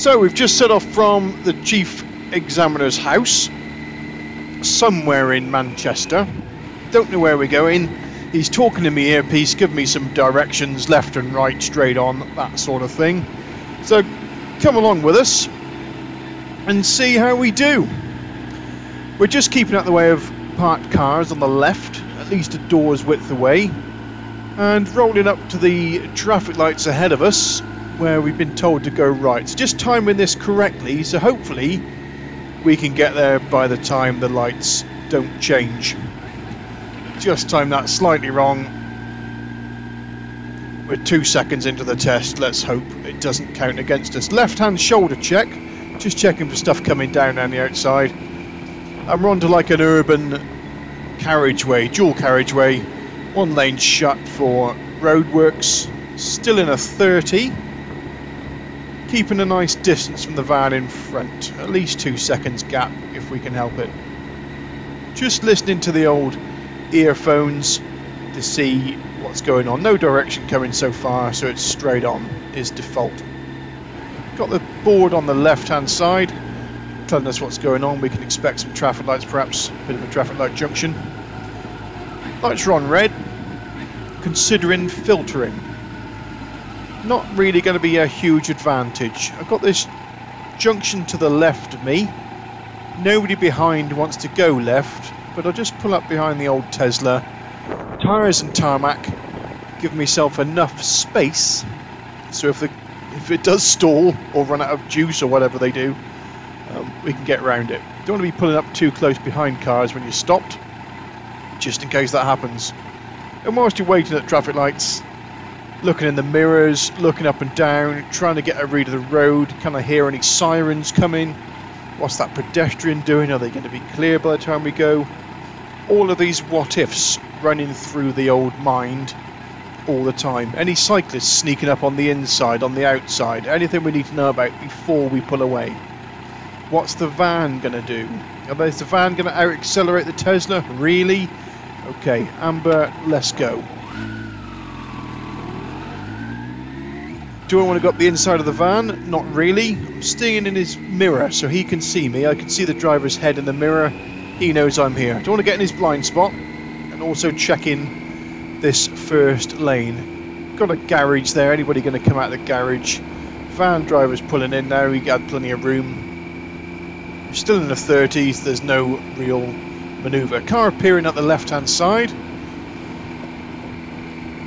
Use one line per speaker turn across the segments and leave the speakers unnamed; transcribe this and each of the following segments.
So we've just set off from the Chief Examiner's house, somewhere in Manchester. Don't know where we're going. He's talking to me earpiece, giving me some directions, left and right, straight on, that sort of thing. So come along with us and see how we do. We're just keeping out the way of parked cars on the left, at least a door's width away, and rolling up to the traffic lights ahead of us where we've been told to go right. So just timing this correctly, so hopefully we can get there by the time the lights don't change. Just time that slightly wrong. We're two seconds into the test. Let's hope it doesn't count against us. Left hand shoulder check. Just checking for stuff coming down on the outside. And we're onto like an urban carriageway, dual carriageway. One lane shut for roadworks. Still in a 30 keeping a nice distance from the van in front, at least two seconds gap if we can help it. Just listening to the old earphones to see what's going on. No direction coming so far, so it's straight on is default. Got the board on the left hand side telling us what's going on. We can expect some traffic lights, perhaps a bit of a traffic light junction. Lights are on red, considering filtering not really going to be a huge advantage. I've got this junction to the left of me. Nobody behind wants to go left, but I'll just pull up behind the old Tesla. Tyres and tarmac give myself enough space so if the if it does stall or run out of juice or whatever they do, um, we can get around it. Don't want to be pulling up too close behind cars when you're stopped, just in case that happens. And whilst you're waiting at traffic lights, looking in the mirrors, looking up and down, trying to get a read of the road. Can I hear any sirens coming? What's that pedestrian doing? Are they going to be clear by the time we go? All of these what ifs running through the old mind all the time. Any cyclists sneaking up on the inside, on the outside? Anything we need to know about before we pull away? What's the van going to do? Is the van going to out accelerate the Tesla? Really? Okay, Amber, let's go. Do I want to go up the inside of the van? Not really. I'm staying in his mirror so he can see me. I can see the driver's head in the mirror. He knows I'm here. Don't want to get in his blind spot? And also check in this first lane. Got a garage there. Anybody going to come out of the garage? Van driver's pulling in now. He got plenty of room. We're still in the 30s. There's no real manoeuvre. Car appearing at the left-hand side.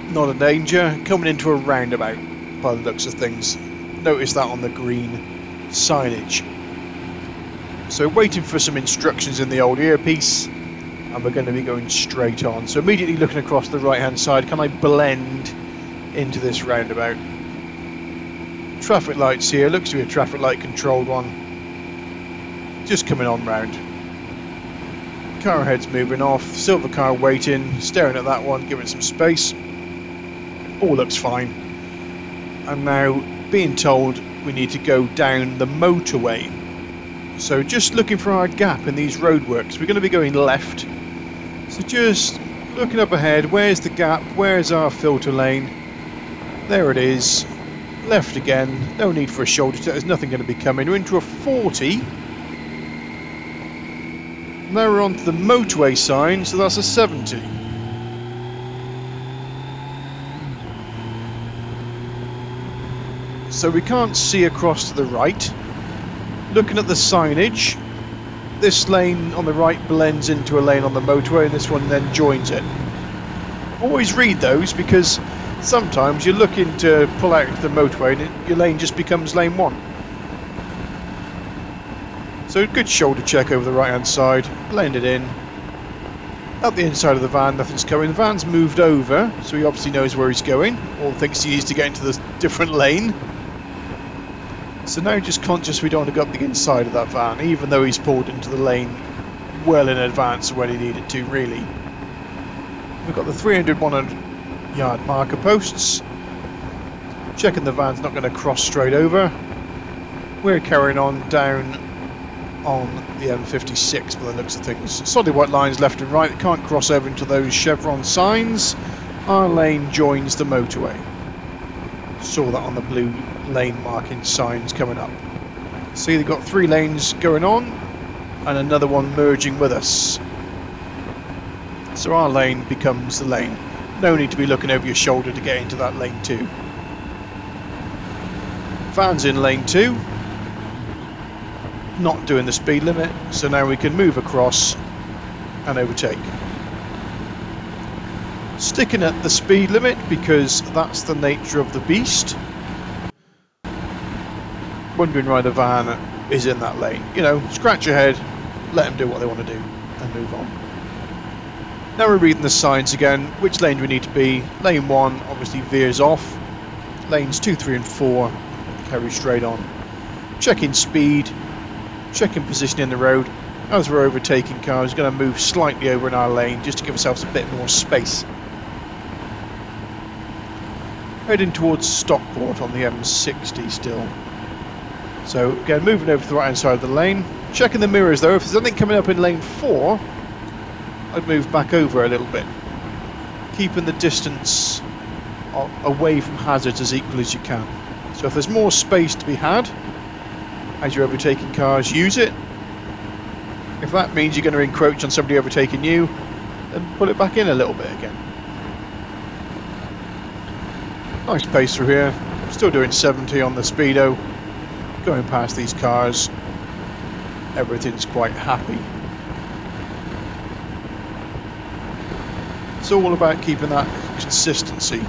Not a danger. Coming into a roundabout by the looks of things. Notice that on the green signage. So waiting for some instructions in the old earpiece and we're going to be going straight on. So immediately looking across the right hand side, can I blend into this roundabout? Traffic lights here, looks to be a traffic light controlled one. Just coming on round. Car head's moving off, silver car waiting, staring at that one, giving some space. All looks fine and now being told we need to go down the motorway. So just looking for our gap in these roadworks. We're going to be going left. So just looking up ahead, where's the gap? Where's our filter lane? There it is. Left again. No need for a shoulder. There's nothing going to be coming. We're into a 40. Now we're onto the motorway sign, so that's a 70. So we can't see across to the right. Looking at the signage, this lane on the right blends into a lane on the motorway and this one then joins it. Always read those because sometimes you're looking to pull out the motorway and it, your lane just becomes lane one. So a good shoulder check over the right hand side, blend it in. Up the inside of the van, nothing's coming. The van's moved over, so he obviously knows where he's going, or thinks he needs to get into the different lane. So now just conscious we don't want to go up the inside of that van, even though he's pulled into the lane well in advance of when he needed to, really. We've got the 300 100 yard marker posts. Checking the van's not going to cross straight over. We're carrying on down on the M56 by the looks of things. Solid white lines left and right, can't cross over into those chevron signs. Our lane joins the motorway. Saw that on the blue lane marking signs coming up. See, they've got three lanes going on and another one merging with us. So our lane becomes the lane. No need to be looking over your shoulder to get into that lane too. Van's in lane two. Not doing the speed limit, so now we can move across and overtake. Sticking at the speed limit because that's the nature of the beast. Wondering why the van is in that lane. You know, scratch your head, let them do what they want to do, and move on. Now we're reading the signs again. Which lane do we need to be? Lane 1 obviously veers off. Lanes 2, 3 and 4 carry straight on. Checking speed, checking position in the road. As we're overtaking cars, going to move slightly over in our lane just to give ourselves a bit more space. Heading towards Stockport on the M60 still. So again, moving over to the right hand side of the lane. Checking the mirrors though, if there's anything coming up in lane 4, I'd move back over a little bit. Keeping the distance away from hazards as equal as you can. So if there's more space to be had, as you're overtaking cars, use it. If that means you're going to encroach on somebody overtaking you, then pull it back in a little bit again. Nice pace through here. Still doing 70 on the speedo. Going past these cars. Everything's quite happy. It's all about keeping that consistency.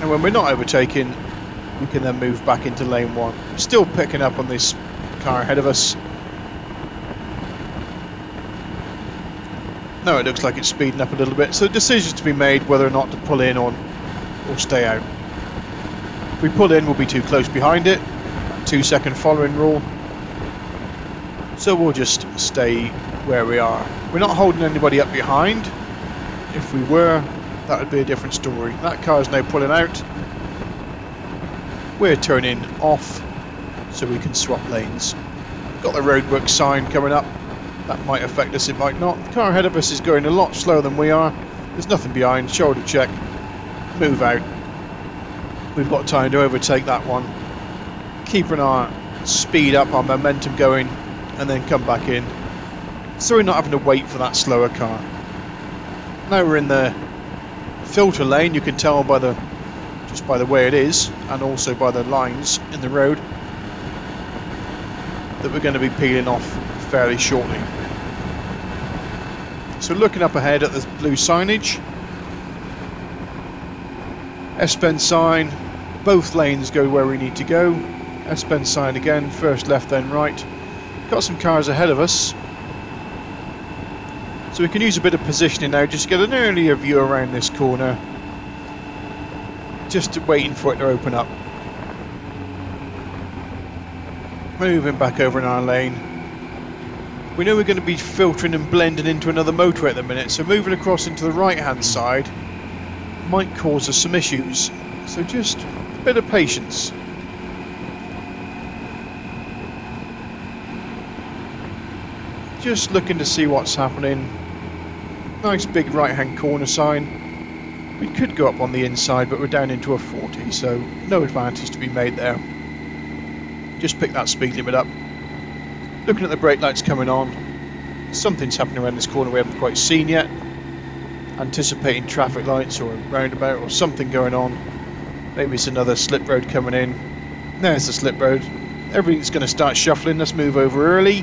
And when we're not overtaking, we can then move back into lane one. Still picking up on this car ahead of us. No, it looks like it's speeding up a little bit. So decisions to be made whether or not to pull in or, or stay out. If we pull in, we'll be too close behind it. Two second following rule. So we'll just stay where we are. We're not holding anybody up behind. If we were, that would be a different story. That car is now pulling out. We're turning off so we can swap lanes. Got the roadwork sign coming up. That might affect us, it might not. The car ahead of us is going a lot slower than we are. There's nothing behind. Shoulder check. Move out. We've got time to overtake that one. Keeping our speed up, our momentum going, and then come back in. So we're not having to wait for that slower car. Now we're in the filter lane, you can tell by the just by the way it is, and also by the lines in the road, that we're going to be peeling off fairly shortly. So looking up ahead at the blue signage, S-bend sign, both lanes go where we need to go. S-bend sign again, first left then right. Got some cars ahead of us, so we can use a bit of positioning now just to get an earlier view around this corner. Just waiting for it to open up. Moving back over in our lane. We know we're going to be filtering and blending into another motor at the minute, so moving across into the right hand side might cause us some issues. So just a bit of patience. Just looking to see what's happening nice big right hand corner sign. We could go up on the inside but we're down into a 40 so no advantage to be made there. Just pick that speed limit up. Looking at the brake lights coming on. Something's happening around this corner we haven't quite seen yet. Anticipating traffic lights or a roundabout or something going on. Maybe it's another slip road coming in. There's the slip road. Everything's going to start shuffling. Let's move over early.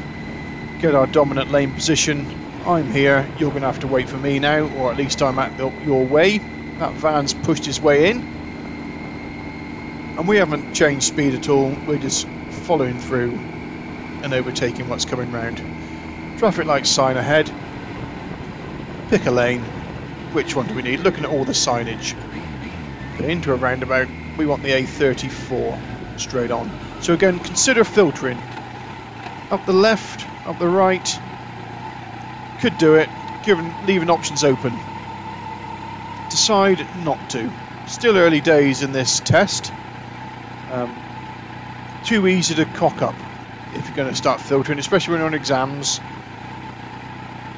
Get our dominant lane position I'm here, you're going to have to wait for me now, or at least I'm at the, your way. That van's pushed his way in. And we haven't changed speed at all, we're just following through and overtaking what's coming round. Traffic light sign ahead. Pick a lane. Which one do we need? Looking at all the signage. Into a roundabout. We want the A34 straight on. So again, consider filtering. Up the left, up the right, could do it, given leaving options open. Decide not to. Still early days in this test. Um, too easy to cock up if you're going to start filtering, especially when you're on exams.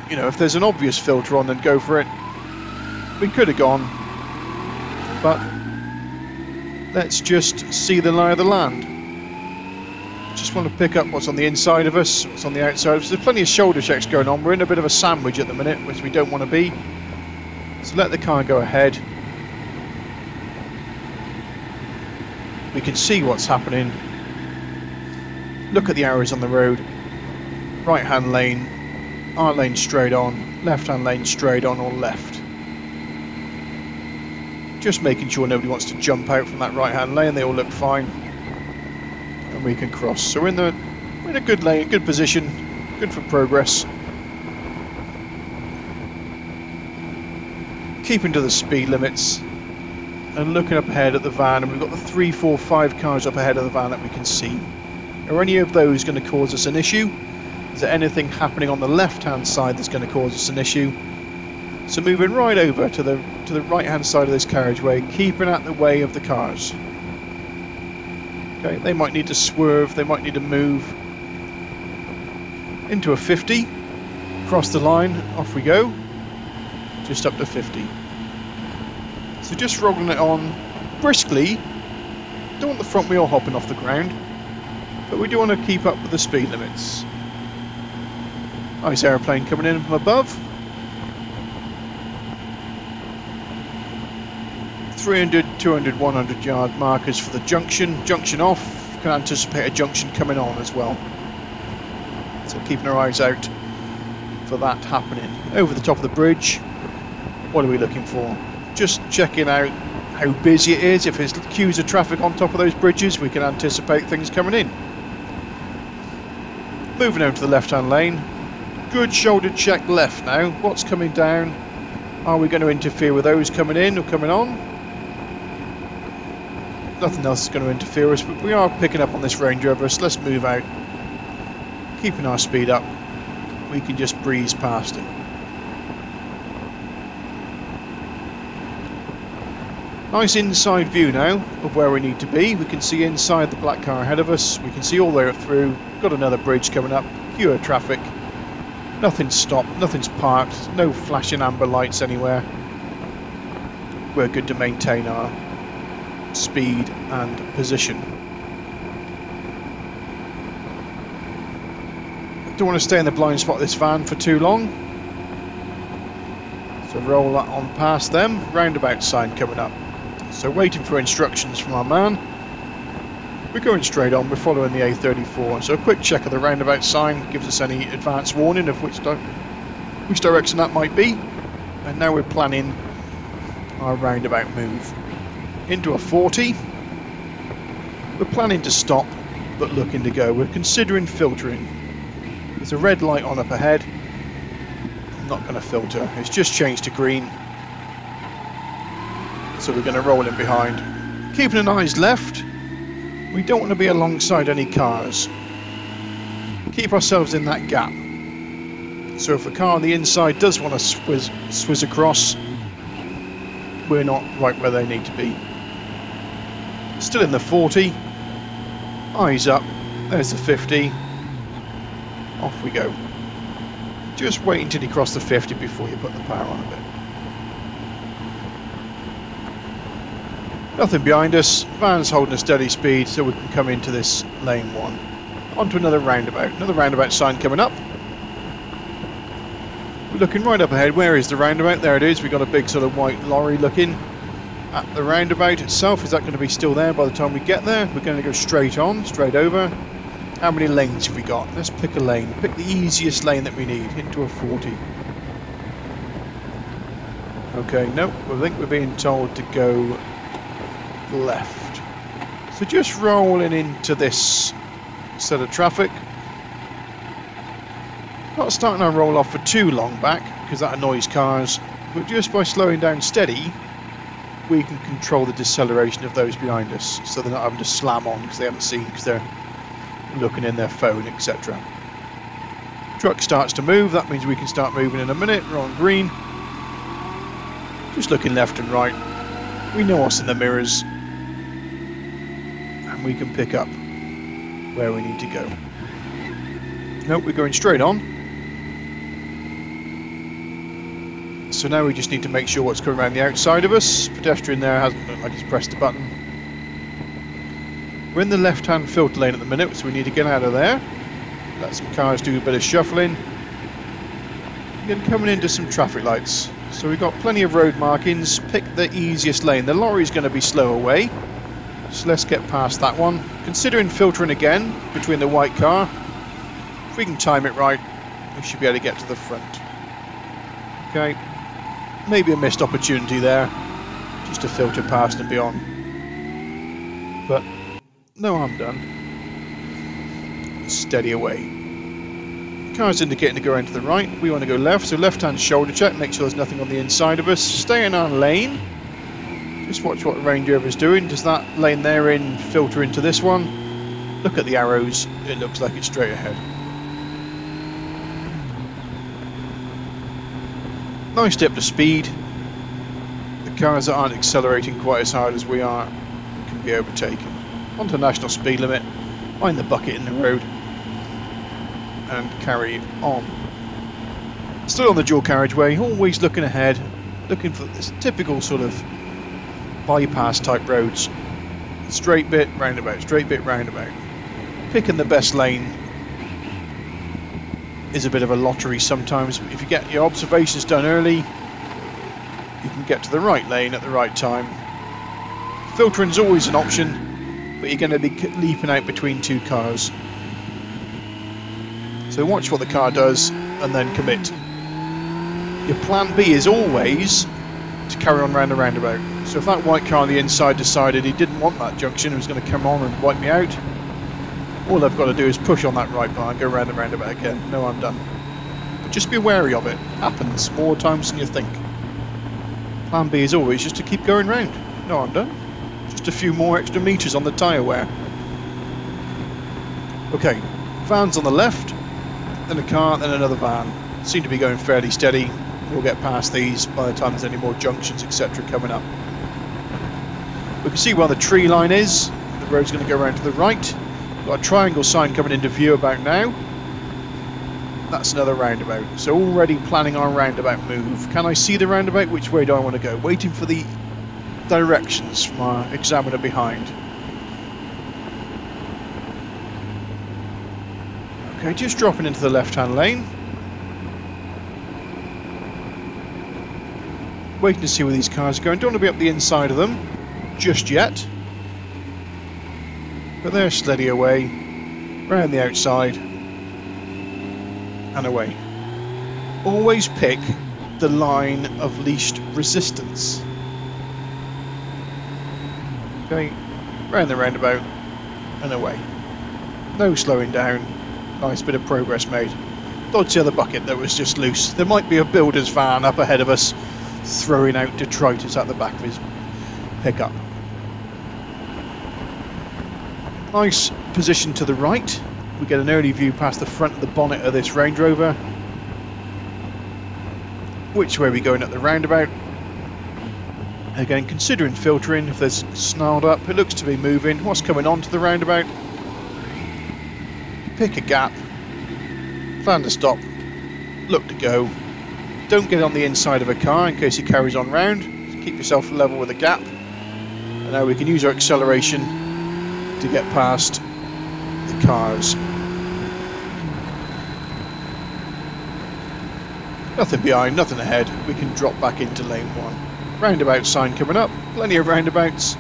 You know, if there's an obvious filter on, then go for it. We could have gone, but let's just see the lie of the land. Just want to pick up what's on the inside of us, what's on the outside of us. There's plenty of shoulder checks going on. We're in a bit of a sandwich at the minute, which we don't want to be. So let the car go ahead. We can see what's happening. Look at the arrows on the road. Right hand lane, our lane straight on, left hand lane straight on or left. Just making sure nobody wants to jump out from that right hand lane, they all look fine. And we can cross. So we're in the we're in a good lane, good position, good for progress. Keeping to the speed limits and looking up ahead at the van and we've got the three, four, five cars up ahead of the van that we can see. Are any of those going to cause us an issue? Is there anything happening on the left hand side that's going to cause us an issue? So moving right over to the to the right hand side of this carriageway, keeping out the way of the cars. Okay, they might need to swerve, they might need to move. Into a 50, cross the line, off we go. Just up to 50. So just rolling it on briskly. Don't want the front wheel hopping off the ground, but we do want to keep up with the speed limits. Nice aeroplane coming in from above. 300, 200, 100 yard markers for the junction. Junction off. Can anticipate a junction coming on as well. So keeping our eyes out for that happening. Over the top of the bridge. What are we looking for? Just checking out how busy it is. If there's queues of traffic on top of those bridges, we can anticipate things coming in. Moving over to the left-hand lane. Good shoulder check left now. What's coming down? Are we going to interfere with those coming in or coming on? Nothing else is going to interfere us, but we are picking up on this Range Rover, so let's move out. Keeping our speed up. We can just breeze past it. Nice inside view now of where we need to be. We can see inside the black car ahead of us. We can see all the way through. Got another bridge coming up. Of traffic. Nothing's stopped. Nothing's parked. No flashing amber lights anywhere. We're good to maintain our speed and position. Don't want to stay in the blind spot of this van for too long. So roll that on past them. Roundabout sign coming up. So waiting for instructions from our man. We're going straight on, we're following the A34. So a quick check of the roundabout sign gives us any advance warning of which, di which direction that might be. And now we're planning our roundabout move. Into a 40. We're planning to stop, but looking to go. We're considering filtering. There's a red light on up ahead. I'm not going to filter. It's just changed to green so we're going to roll in behind. Keeping an eyes left, we don't want to be alongside any cars. Keep ourselves in that gap. So if a car on the inside does want to swizz, swizz across, we're not right where they need to be. Still in the 40, eyes up, there's the 50, off we go. Just wait until you cross the 50 before you put the power on a bit. Nothing behind us, van's holding a steady speed so we can come into this lane one. Onto another roundabout, another roundabout sign coming up. We're looking right up ahead, where is the roundabout? There it is, we've got a big sort of white lorry looking at the roundabout itself. Is that going to be still there by the time we get there? We're going to go straight on, straight over. How many lanes have we got? Let's pick a lane, pick the easiest lane that we need, into a 40. Okay, nope, I think we're being told to go left. So just rolling into this set of traffic. Not starting our roll off for too long back because that annoys cars, but just by slowing down steady, we can control the deceleration of those behind us so they're not having to slam on because they haven't seen because they're looking in their phone, etc. Truck starts to move, that means we can start moving in a minute. We're on green. Just looking left and right. We know what's in the mirrors And we can pick up where we need to go. Nope, we're going straight on. So now we just need to make sure what's coming around the outside of us. Pedestrian there hasn't looked like he's pressed the button. We're in the left-hand filter lane at the minute, so we need to get out of there. Let some cars do a bit of shuffling. And then coming into some traffic lights. So we've got plenty of road markings. Pick the easiest lane. The lorry's going to be slow away. So let's get past that one. Considering filtering again between the white car, if we can time it right, we should be able to get to the front. Okay, maybe a missed opportunity there, just to filter past and beyond. But no harm done. Steady away. Car's indicating to go around to the right. We want to go left, so left-hand shoulder check. Make sure there's nothing on the inside of us. Stay in our lane. Just watch what the Range Rover's doing. Does that lane there in filter into this one? Look at the arrows. It looks like it's straight ahead. Nice dip to speed. The cars that aren't accelerating quite as hard as we are can be overtaken. Onto national speed limit. Find the bucket in the road and carry on. Still on the dual carriageway, always looking ahead, looking for this typical sort of bypass type roads. Straight bit, roundabout, straight bit, roundabout. Picking the best lane is a bit of a lottery sometimes. If you get your observations done early, you can get to the right lane at the right time. Filtering is always an option, but you're going to be leaping out between two cars. So watch what the car does and then commit. Your plan B is always to carry on round the roundabout. So if that white car on the inside decided he didn't want that junction and was going to come on and wipe me out, all I've got to do is push on that right bar and go round the roundabout again. No, I'm done. But just be wary of it. it happens more times than you think. Plan B is always just to keep going round. No, I'm done. Just a few more extra meters on the tyre wear. Okay, van's on the left, then a car, then another van. Seem to be going fairly steady. We'll get past these by the time there's any more junctions, etc. coming up. We can see where the tree line is. The road's going to go around to the right. Got a triangle sign coming into view about now. That's another roundabout. So already planning our roundabout move. Can I see the roundabout? Which way do I want to go? Waiting for the directions from our examiner behind. Okay, just dropping into the left-hand lane. Waiting to see where these cars are going. Don't want to be up the inside of them just yet. But they're steady away, round the outside, and away. Always pick the line of least resistance. Okay, round the roundabout, and away. No slowing down, Nice bit of progress made. Dodge the other bucket that was just loose. There might be a builder's van up ahead of us throwing out detritus at the back of his pickup. Nice position to the right. We get an early view past the front of the bonnet of this Range Rover. Which way are we going at the roundabout? Again, considering filtering, if there's snarled up, it looks to be moving. What's coming onto the roundabout? pick a gap, find a stop, look to go. Don't get on the inside of a car in case it carries on round. Keep yourself level with a gap. And now we can use our acceleration to get past the cars. Nothing behind, nothing ahead. We can drop back into lane one. Roundabout sign coming up. Plenty of roundabouts.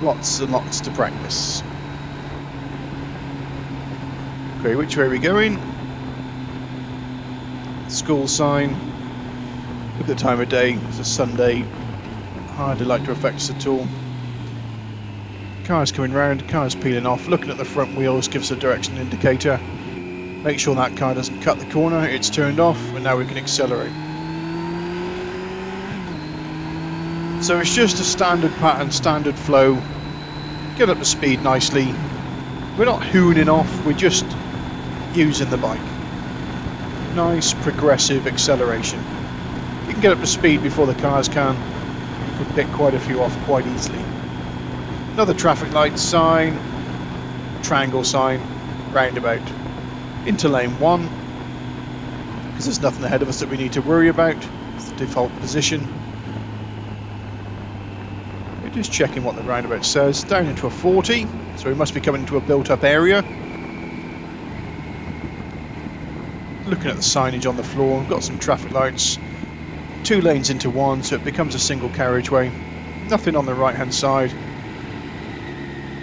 Lots and lots to practice. Okay, which way are we going? School sign. At the time of day. It's a Sunday. Hardly like to affect us at all. Cars coming round, cars peeling off. Looking at the front wheels gives a direction indicator. Make sure that car doesn't cut the corner. It's turned off, and now we can accelerate. So it's just a standard pattern, standard flow. Get up to speed nicely. We're not hooning off, we're just using the bike. Nice progressive acceleration. You can get up to speed before the cars can. You can pick quite a few off quite easily. Another traffic light sign, triangle sign, roundabout. Into lane 1, because there's nothing ahead of us that we need to worry about. It's the default position. Just checking what the roundabout says. Down into a 40, so we must be coming into a built-up area. Looking at the signage on the floor, we've got some traffic lights. Two lanes into one, so it becomes a single carriageway. Nothing on the right-hand side.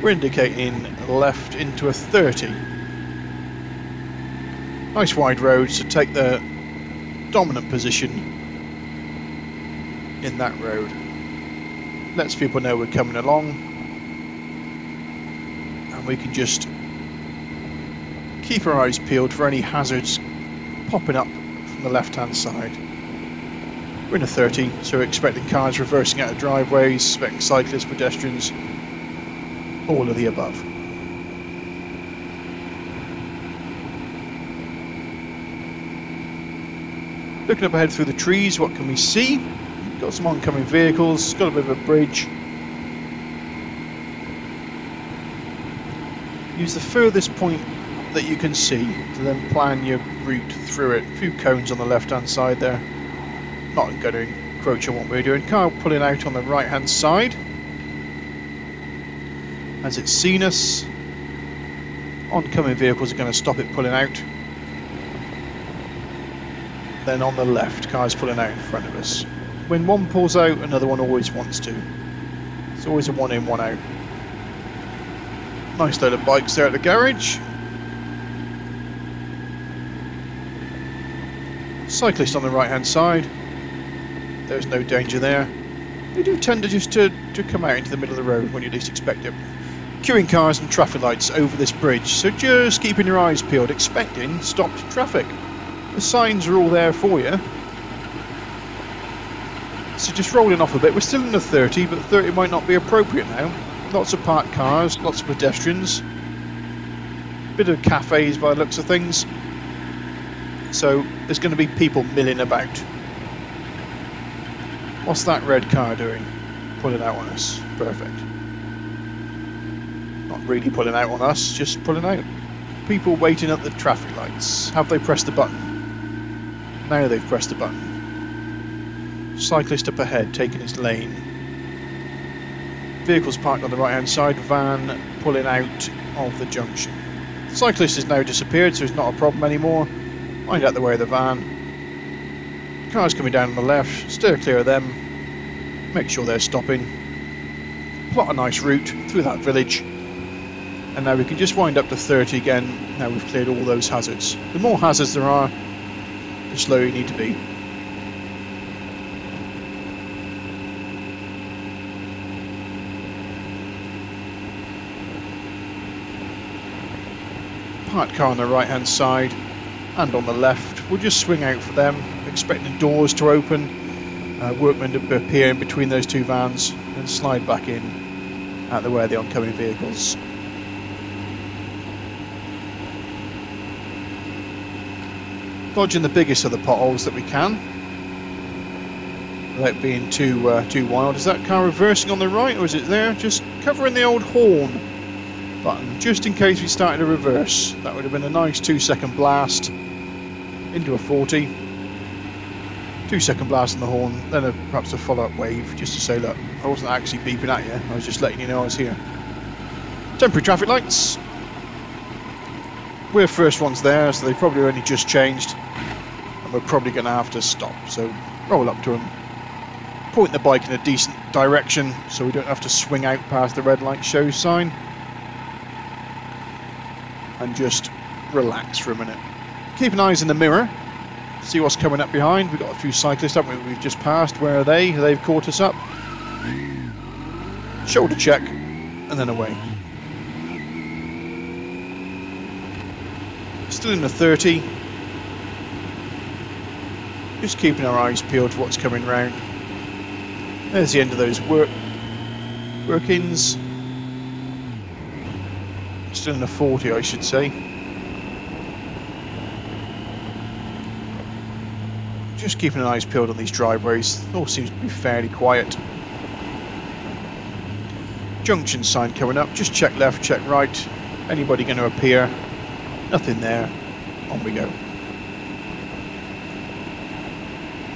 We're indicating left into a 30. Nice wide road, so take the dominant position in that road. Lets people know we're coming along. And we can just keep our eyes peeled for any hazards popping up from the left hand side. We're in a 30, so we're expecting cars reversing out of driveways, expecting cyclists, pedestrians, all of the above. Looking up ahead through the trees, what can we see? Got some oncoming vehicles, got a bit of a bridge. Use the furthest point that you can see to then plan your route through it. A few cones on the left hand side there. Not going to encroach on what we're doing. Car pulling out on the right hand side. As it's seen us, oncoming vehicles are going to stop it pulling out then on the left, cars pulling out in front of us. When one pulls out, another one always wants to. It's always a one in, one out. Nice load of bikes there at the garage. Cyclist on the right hand side. There's no danger there. They do tend to just to, to come out into the middle of the road when you least expect it. Queuing cars and traffic lights over this bridge, so just keeping your eyes peeled, expecting stopped traffic. The signs are all there for you. So just rolling off a bit. We're still in the 30, but 30 might not be appropriate now. Lots of parked cars, lots of pedestrians. Bit of cafes by the looks of things. So there's going to be people milling about. What's that red car doing? Pulling out on us. Perfect. Not really pulling out on us, just pulling out. People waiting at the traffic lights. Have they pressed the button? Now they've pressed the button. Cyclist up ahead, taking his lane. Vehicles parked on the right hand side, van pulling out of the junction. The cyclist has now disappeared, so it's not a problem anymore. Mind out the way of the van. Cars coming down on the left, steer clear of them. Make sure they're stopping. Plot a nice route through that village. And now we can just wind up to 30 again, now we've cleared all those hazards. The more hazards there are, the slower you need to be. Parked car on the right hand side and on the left. We'll just swing out for them, expecting doors to open, uh, workmen to appear in between those two vans and slide back in out the way of the oncoming vehicles. Dodging the biggest of the potholes that we can without being too uh, too wild. Is that car reversing on the right or is it there? Just covering the old horn button just in case we started to reverse. That would have been a nice two second blast into a 40. Two second blast on the horn, then a, perhaps a follow up wave just to say, look, I wasn't actually beeping at you, I was just letting you know I was here. Temporary traffic lights. We're first ones there, so they probably only just changed and we're probably going to have to stop. So roll up to them, point the bike in a decent direction so we don't have to swing out past the red light show sign, and just relax for a minute. Keep an eyes in the mirror, see what's coming up behind. We've got a few cyclists up we've just passed. Where are they? They've caught us up. Shoulder check, and then away. Still in the 30, just keeping our eyes peeled to what's coming round. There's the end of those work workings. Still in the 40 I should say. Just keeping an eyes peeled on these driveways. All seems to be fairly quiet. Junction sign coming up. Just check left, check right. Anybody going to appear? Nothing there. On we go.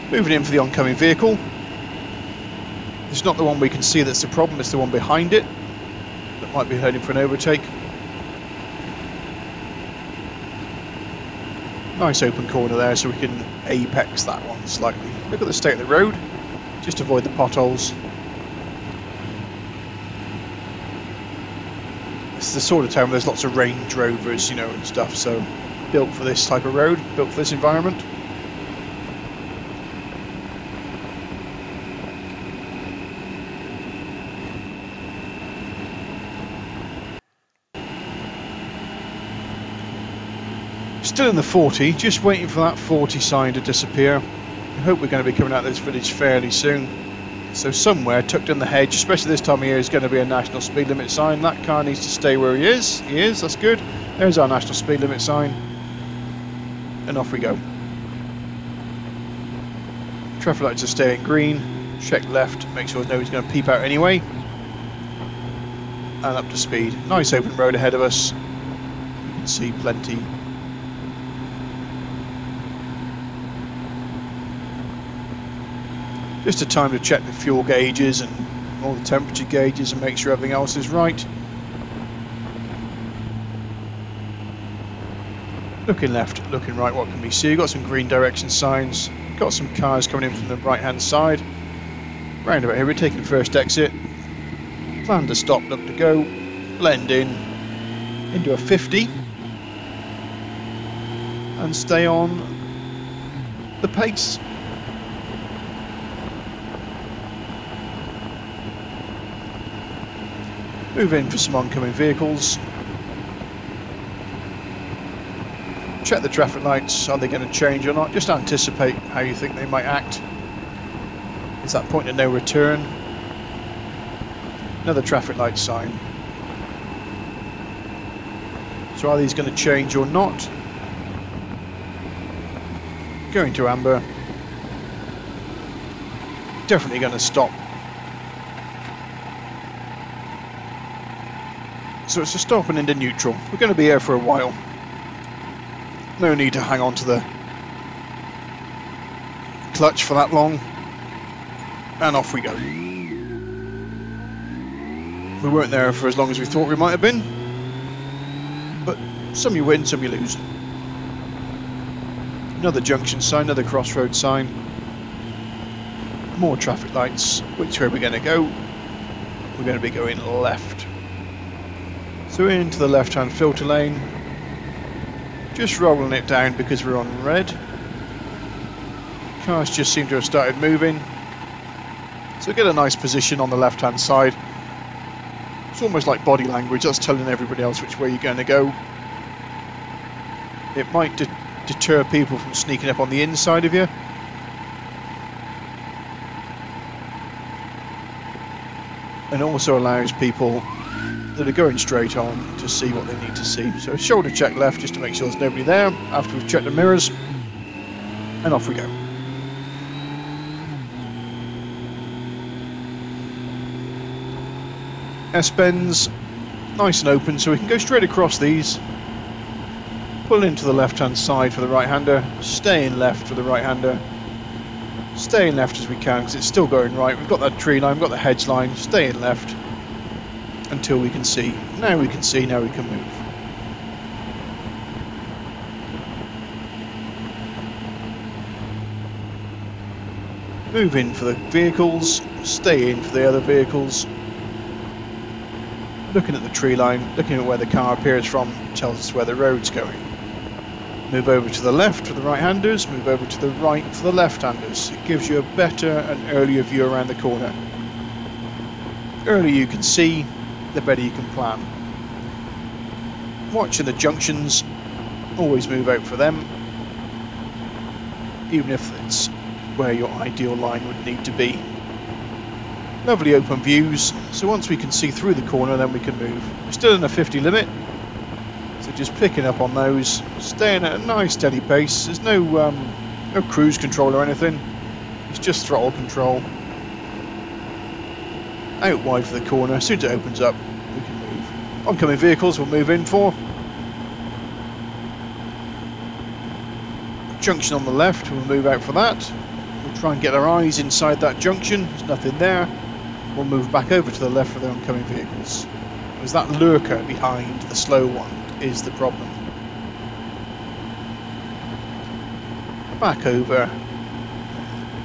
Moving in for the oncoming vehicle. It's not the one we can see that's the problem, it's the one behind it that might be heading for an overtake. Nice open corner there so we can apex that one slightly. Look at the state of the road, just avoid the potholes. It's the sort of town where there's lots of Range Rovers, you know, and stuff, so built for this type of road, built for this environment. Still in the 40, just waiting for that 40 sign to disappear. I hope we're going to be coming out of this village fairly soon. So somewhere tucked in the hedge, especially this time of year, is going to be a national speed limit sign. That car needs to stay where he is. He is, that's good. There's our national speed limit sign. And off we go. Traffic lights are staying green. Check left, make sure nobody's going to peep out anyway. And up to speed. Nice open road ahead of us. You can see plenty Just a time to check the fuel gauges and all the temperature gauges and make sure everything else is right. Looking left, looking right, what can we see? We've got some green direction signs, got some cars coming in from the right hand side. Round about here, we're taking the first exit. Plan to stop, look to go, blend in into a 50 and stay on the pace. Move in for some oncoming vehicles. Check the traffic lights, are they going to change or not? Just anticipate how you think they might act. Is that point of no return? Another traffic light sign. So are these going to change or not? Going to amber. Definitely going to stop So it's a stop and into neutral. We're going to be here for a while. No need to hang on to the clutch for that long. And off we go. We weren't there for as long as we thought we might have been. But some you win, some you lose. Another junction sign, another crossroad sign. More traffic lights. Which way are we going to go? We're going to be going left. So into the left hand filter lane. Just rolling it down because we're on red. Cars just seem to have started moving. So get a nice position on the left hand side. It's almost like body language, that's telling everybody else which way you're going to go. It might de deter people from sneaking up on the inside of you. And also allows people that are going straight on to see what they need to see. So shoulder check left just to make sure there's nobody there after we've checked the mirrors. And off we go. S-bends, nice and open, so we can go straight across these. Pull into the left-hand side for the right-hander, stay in left for the right-hander, stay in left as we can because it's still going right. We've got that tree line, we've got the hedge line, stay in left until we can see. Now we can see, now we can move. Move in for the vehicles, stay in for the other vehicles. Looking at the tree line, looking at where the car appears from, tells us where the road's going. Move over to the left for the right-handers, move over to the right for the left-handers. It gives you a better and earlier view around the corner. Earlier you can see, the better you can plan. Watching the junctions, always move out for them, even if it's where your ideal line would need to be. Lovely open views, so once we can see through the corner then we can move. We're still in a 50 limit, so just picking up on those, staying at a nice steady pace. There's no, um, no cruise control or anything, it's just throttle control out wide for the corner. As soon as it opens up, we can move. Oncoming vehicles we'll move in for. Junction on the left, we'll move out for that. We'll try and get our eyes inside that junction. There's nothing there. we'll move back over to the left for the oncoming vehicles. Because that lurker behind the slow one is the problem. Back over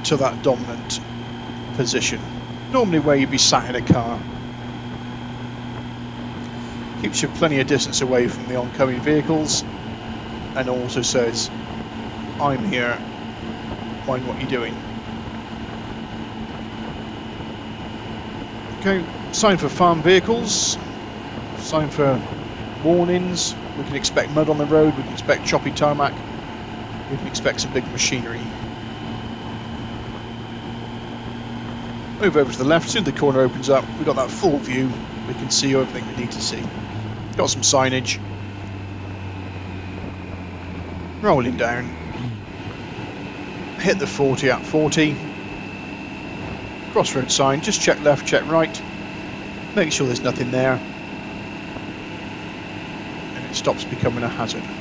to that dominant position. Normally where you'd be sat in a car. Keeps you plenty of distance away from the oncoming vehicles and also says, I'm here, mind what you're doing. Okay, sign for farm vehicles, sign for warnings, we can expect mud on the road, we can expect choppy tarmac, we can expect some big machinery. Move over to the left, soon the corner opens up, we've got that full view, we can see everything we need to see. Got some signage. Rolling down. Hit the 40 at 40. Crossroad sign, just check left, check right. Make sure there's nothing there. And it stops becoming a hazard.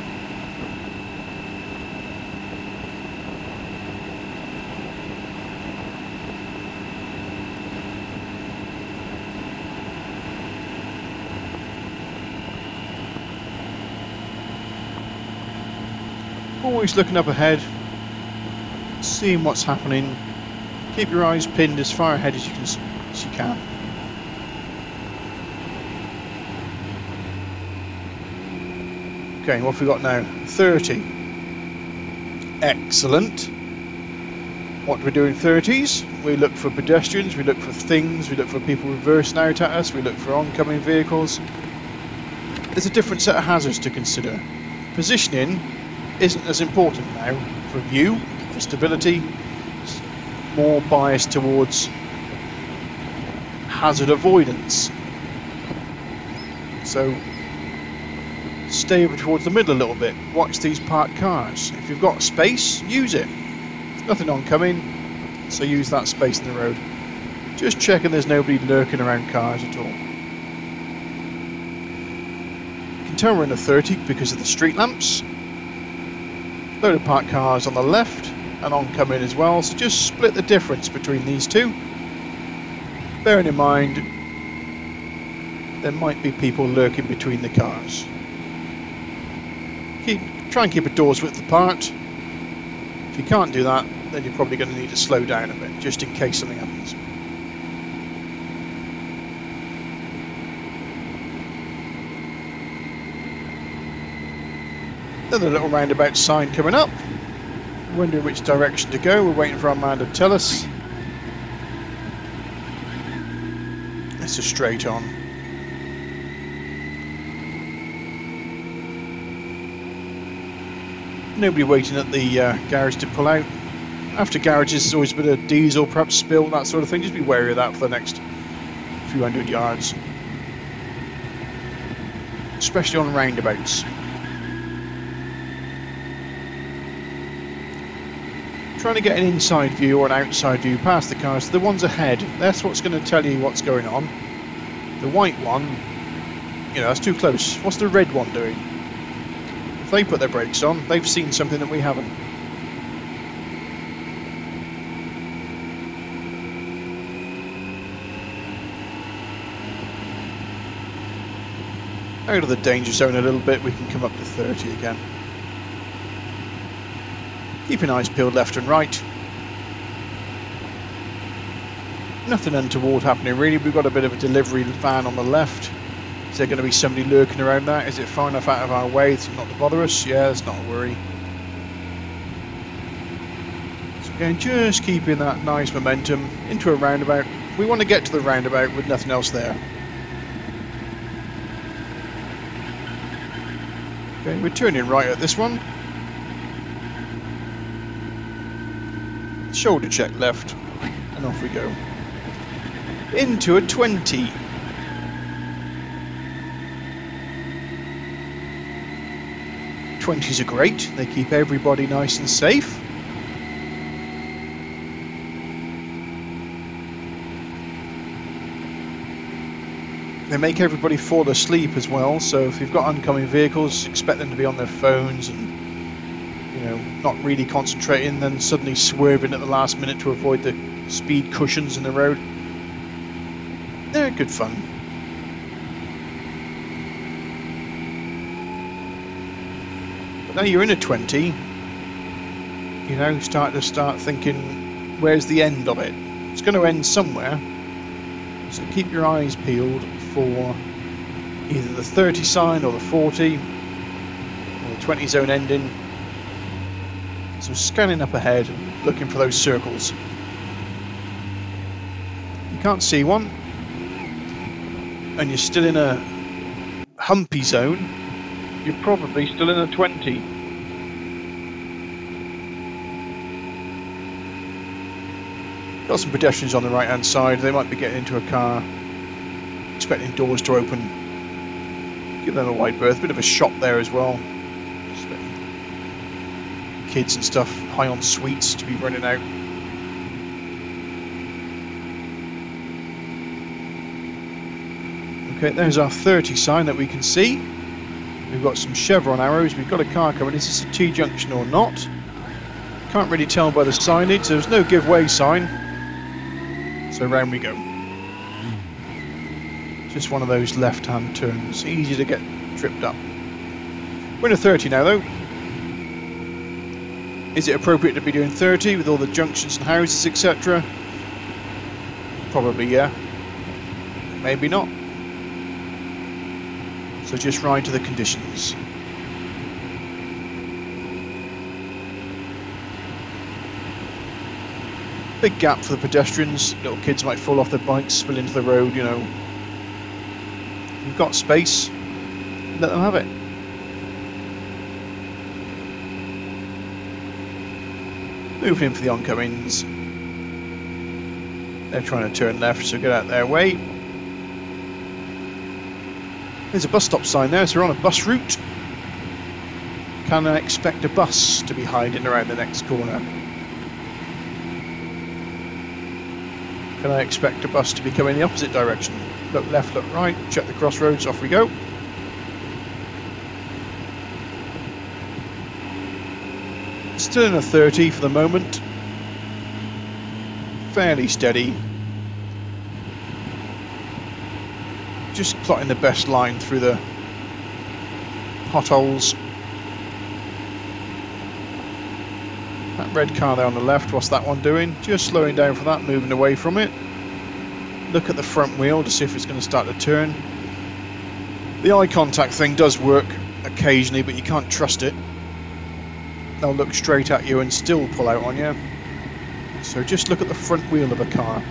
Always looking up ahead, seeing what's happening. Keep your eyes pinned as far ahead as you can as you can. Okay, what have we got now? 30. Excellent. What we do in 30s? We look for pedestrians, we look for things, we look for people reversing out at us, we look for oncoming vehicles. There's a different set of hazards to consider. Positioning isn't as important now for view, for stability, it's more biased towards hazard avoidance. So stay over towards the middle a little bit, watch these parked cars. If you've got space, use it. There's nothing oncoming, so use that space in the road. Just checking there's nobody lurking around cars at all. You can tell we're in a 30 because of the street lamps load of parked cars on the left and oncoming as well. So just split the difference between these two. Bearing in mind there might be people lurking between the cars. Keep, try and keep a door's width apart. If you can't do that then you're probably going to need to slow down a bit just in case something happens Another little roundabout sign coming up. Wondering which direction to go. We're waiting for our man to tell us. It's a straight on. Nobody waiting at the uh, garage to pull out. After garages, there's always a bit of diesel, perhaps spill, that sort of thing. Just be wary of that for the next few hundred yards. Especially on roundabouts. Trying to get an inside view or an outside view past the cars. The ones ahead, that's what's going to tell you what's going on. The white one, you know, that's too close. What's the red one doing? If they put their brakes on, they've seen something that we haven't. Out of the danger zone a little bit, we can come up to 30 again. Keeping eyes peeled left and right. Nothing untoward happening really. We've got a bit of a delivery van on the left. Is there going to be somebody lurking around that? Is it far enough out of our way to not to bother us? Yeah, it's not a worry. So again, just keeping that nice momentum into a roundabout. We want to get to the roundabout with nothing else there. Okay, we're turning right at this one. Shoulder check left, and off we go. Into a 20. Twenties are great, they keep everybody nice and safe. They make everybody fall asleep as well, so if you've got oncoming vehicles, expect them to be on their phones and not really concentrating, then suddenly swerving at the last minute to avoid the speed cushions in the road. They're good fun. But now you're in a 20, you know, start to start thinking, where's the end of it? It's going to end somewhere. So keep your eyes peeled for either the 30 sign or the 40 or the 20 zone ending. So scanning up ahead looking for those circles. You can't see one and you're still in a humpy zone, you're probably still in a 20. Got some pedestrians on the right hand side, they might be getting into a car, expecting doors to open. Give them a wide berth, bit of a shop there as well. Kids and stuff, high on sweets to be running out. Okay, there's our 30 sign that we can see. We've got some chevron arrows, we've got a car coming. Is this a T-junction or not? Can't really tell by the signage, there's no give way sign. So round we go. Just one of those left-hand turns, easy to get tripped up. We're in a 30 now though. Is it appropriate to be doing 30 with all the junctions and houses etc? Probably yeah. Maybe not. So just ride to the conditions. Big gap for the pedestrians. Little kids might fall off their bikes, spill into the road, you know. You've got space, let them have it. Moving in for the oncomings. They're trying to turn left, so get out their way. There's a bus stop sign there, so we're on a bus route. Can I expect a bus to be hiding around the next corner? Can I expect a bus to be coming the opposite direction? Look left, look right, check the crossroads, off we go. Still in a 30 for the moment. Fairly steady. Just plotting the best line through the potholes. That red car there on the left, what's that one doing? Just slowing down for that, moving away from it. Look at the front wheel to see if it's going to start to turn. The eye contact thing does work occasionally, but you can't trust it. They'll look straight at you and still pull out on you. So just look at the front wheel of a car.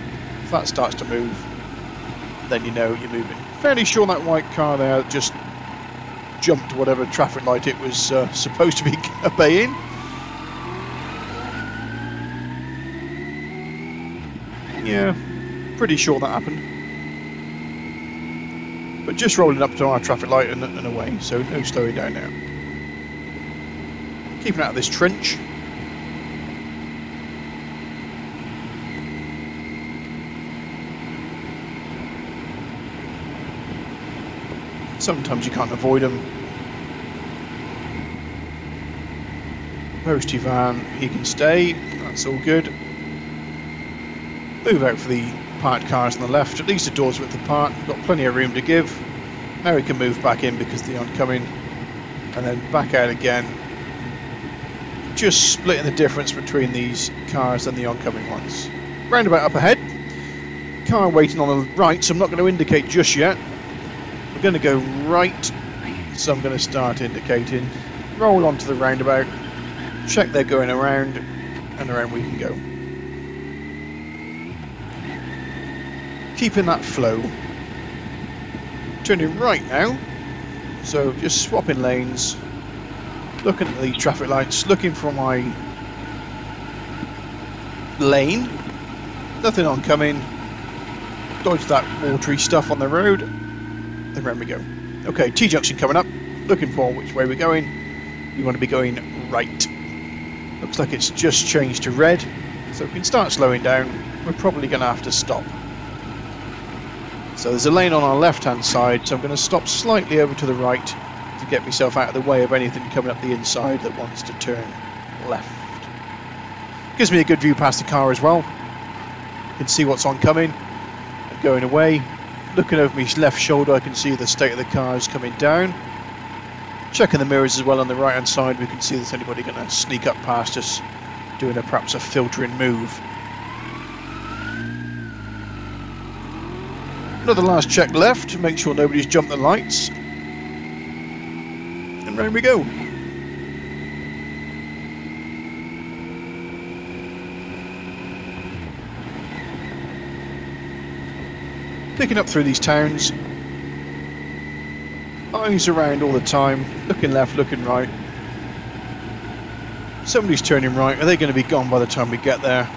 If that starts to move, then you know you're moving. Fairly sure that white car there just jumped whatever traffic light it was uh, supposed to be obeying. Yeah, pretty sure that happened. But just rolling up to our traffic light and, and away, so no slowing down now. Keeping out of this trench. Sometimes you can't avoid them. Postie van, he can stay, that's all good move out for the parked cars on the left. At least the doors width apart, got plenty of room to give. Now we can move back in because the oncoming, and then back out again. Just splitting the difference between these cars and the oncoming ones. Roundabout up ahead. Car waiting on the right, so I'm not going to indicate just yet. We're going to go right, so I'm going to start indicating. Roll onto the roundabout. Check they're going around, and around we can go. keeping that flow. Turning right now, so just swapping lanes, looking at these traffic lights, looking for my lane, nothing oncoming, dodge that watery stuff on the road, then round we go. Okay, T-junction coming up, looking for which way we're going, we want to be going right. Looks like it's just changed to red, so we can start slowing down, we're probably going to have to stop. So there's a lane on our left hand side, so I'm going to stop slightly over to the right to get myself out of the way of anything coming up the inside that wants to turn left. Gives me a good view past the car as well. You can see what's oncoming and going away. Looking over my left shoulder, I can see the state of the cars coming down. Checking the mirrors as well on the right hand side, we can see there's anybody going to sneak up past us, doing a, perhaps a filtering move. Another last check left to make sure nobody's jumped the lights. And round we go. Picking up through these towns. Eyes around all the time, looking left, looking right. Somebody's turning right. Are they going to be gone by the time we get there?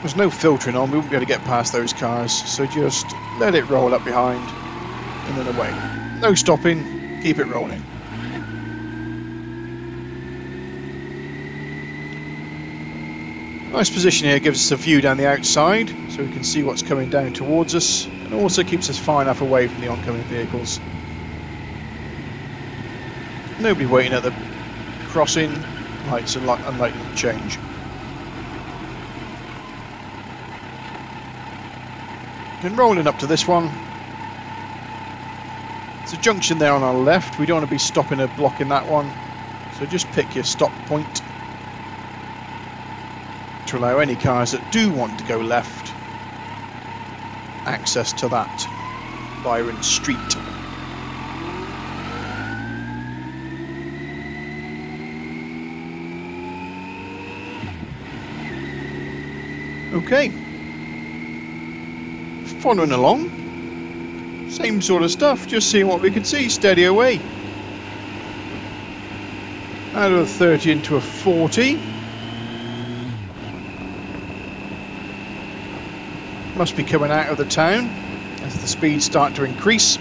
There's no filtering on, we won't be able to get past those cars, so just let it roll up behind and then away. No stopping, keep it rolling. Nice position here, gives us a view down the outside so we can see what's coming down towards us and also keeps us far enough away from the oncoming vehicles. Nobody waiting at the crossing, lights are unlikely to change. And rolling up to this one. There's a junction there on our left, we don't want to be stopping or blocking that one, so just pick your stop point to allow any cars that do want to go left access to that Byron Street. Okay. Following along. Same sort of stuff, just seeing what we can see, steady away. Out of a 30 into a 40. Must be coming out of the town as the speeds start to increase.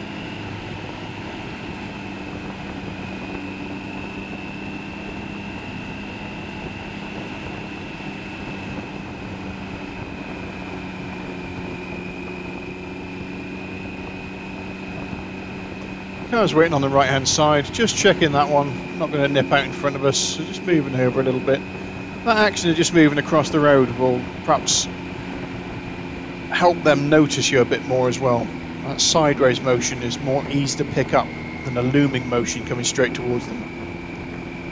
Cars waiting on the right hand side, just checking that one, not going to nip out in front of us, so just moving over a little bit. That of just moving across the road will perhaps help them notice you a bit more as well. That sideways motion is more easy to pick up than a looming motion coming straight towards them.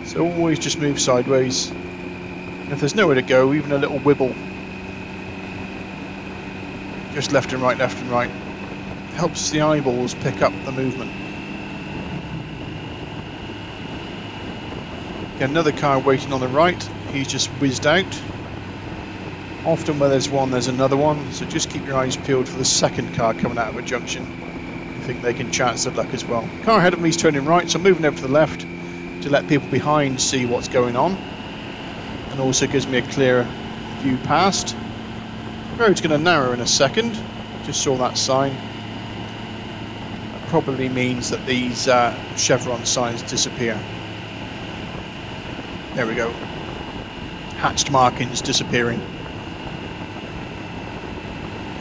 So always just move sideways. If there's nowhere to go, even a little wibble, just left and right, left and right, helps the eyeballs pick up the movement. another car waiting on the right, he's just whizzed out. Often where there's one, there's another one, so just keep your eyes peeled for the second car coming out of a junction. I think they can chance their luck as well. Car ahead of me is turning right, so I'm moving over to the left to let people behind see what's going on. And also gives me a clearer view past. The road's going to narrow in a second. Just saw that sign. That probably means that these uh, chevron signs disappear. There we go. Hatched markings disappearing.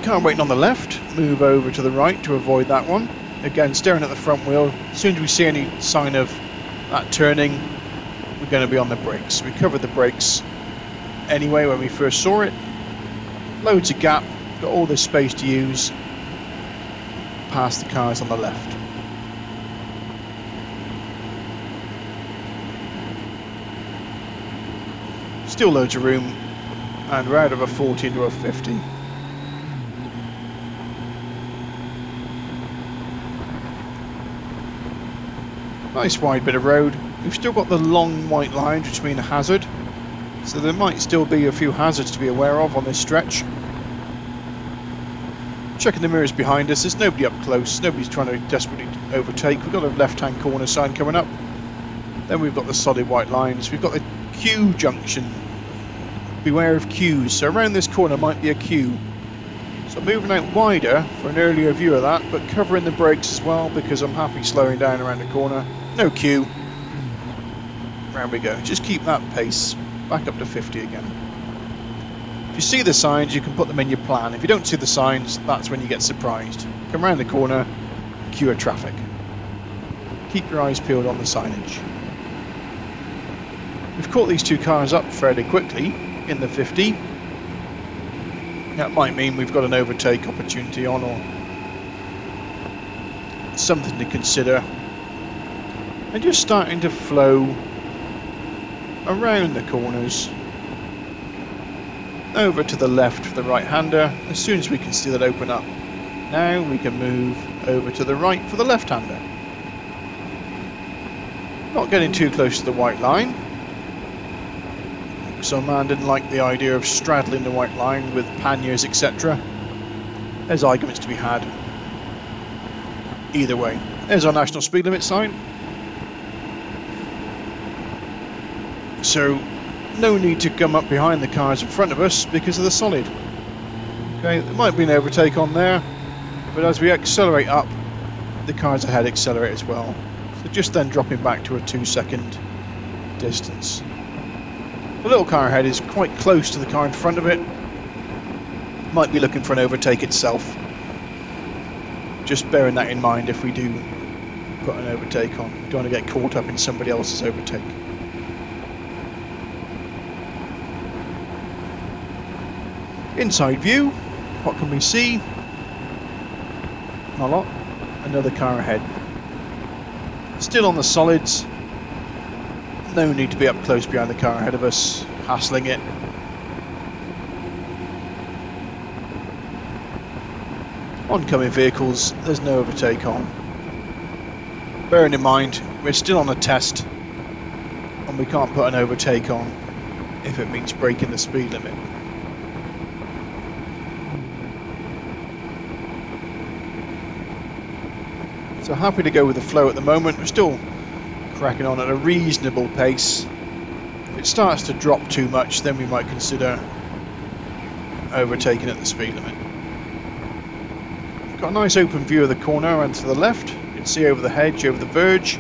Car waiting on the left, move over to the right to avoid that one. Again, staring at the front wheel. As soon as we see any sign of that turning, we're going to be on the brakes. We covered the brakes anyway when we first saw it. Loads of gap, got all this space to use past the cars on the left. Still loads of room and we're out of a 40 into a 50. Nice wide bit of road. We've still got the long white lines which mean a hazard. So there might still be a few hazards to be aware of on this stretch. Checking the mirrors behind us, there's nobody up close, nobody's trying to desperately overtake. We've got a left-hand corner sign coming up. Then we've got the solid white lines. We've got the Q junction. Beware of queues. So around this corner might be a queue. So moving out wider for an earlier view of that, but covering the brakes as well because I'm happy slowing down around the corner. No queue. Round we go. Just keep that pace. Back up to 50 again. If you see the signs, you can put them in your plan. If you don't see the signs, that's when you get surprised. Come around the corner, queue of traffic. Keep your eyes peeled on the signage. We've caught these two cars up fairly quickly in the 50. That might mean we've got an overtake opportunity on or something to consider. And just starting to flow around the corners over to the left for the right hander as soon as we can see that open up. Now we can move over to the right for the left hander. Not getting too close to the white line. Some man didn't like the idea of straddling the white line with panniers etc. There's arguments to be had either way. There's our national speed limit sign. So no need to come up behind the cars in front of us because of the solid. Okay, there might be an overtake on there, but as we accelerate up, the cars ahead accelerate as well. So just then dropping back to a two second distance. The little car ahead is quite close to the car in front of it. Might be looking for an overtake itself. Just bearing that in mind if we do put an overtake on. Don't want to get caught up in somebody else's overtake. Inside view, what can we see? Not a lot. Another car ahead. Still on the solids. No need to be up close behind the car ahead of us, hassling it. Oncoming vehicles, there's no overtake on. Bearing in mind, we're still on a test and we can't put an overtake on if it means breaking the speed limit. So happy to go with the flow at the moment. We're still cracking on at a reasonable pace. If it starts to drop too much, then we might consider overtaking at the speed limit. Got a nice open view of the corner and to the left. You can see over the hedge, over the verge.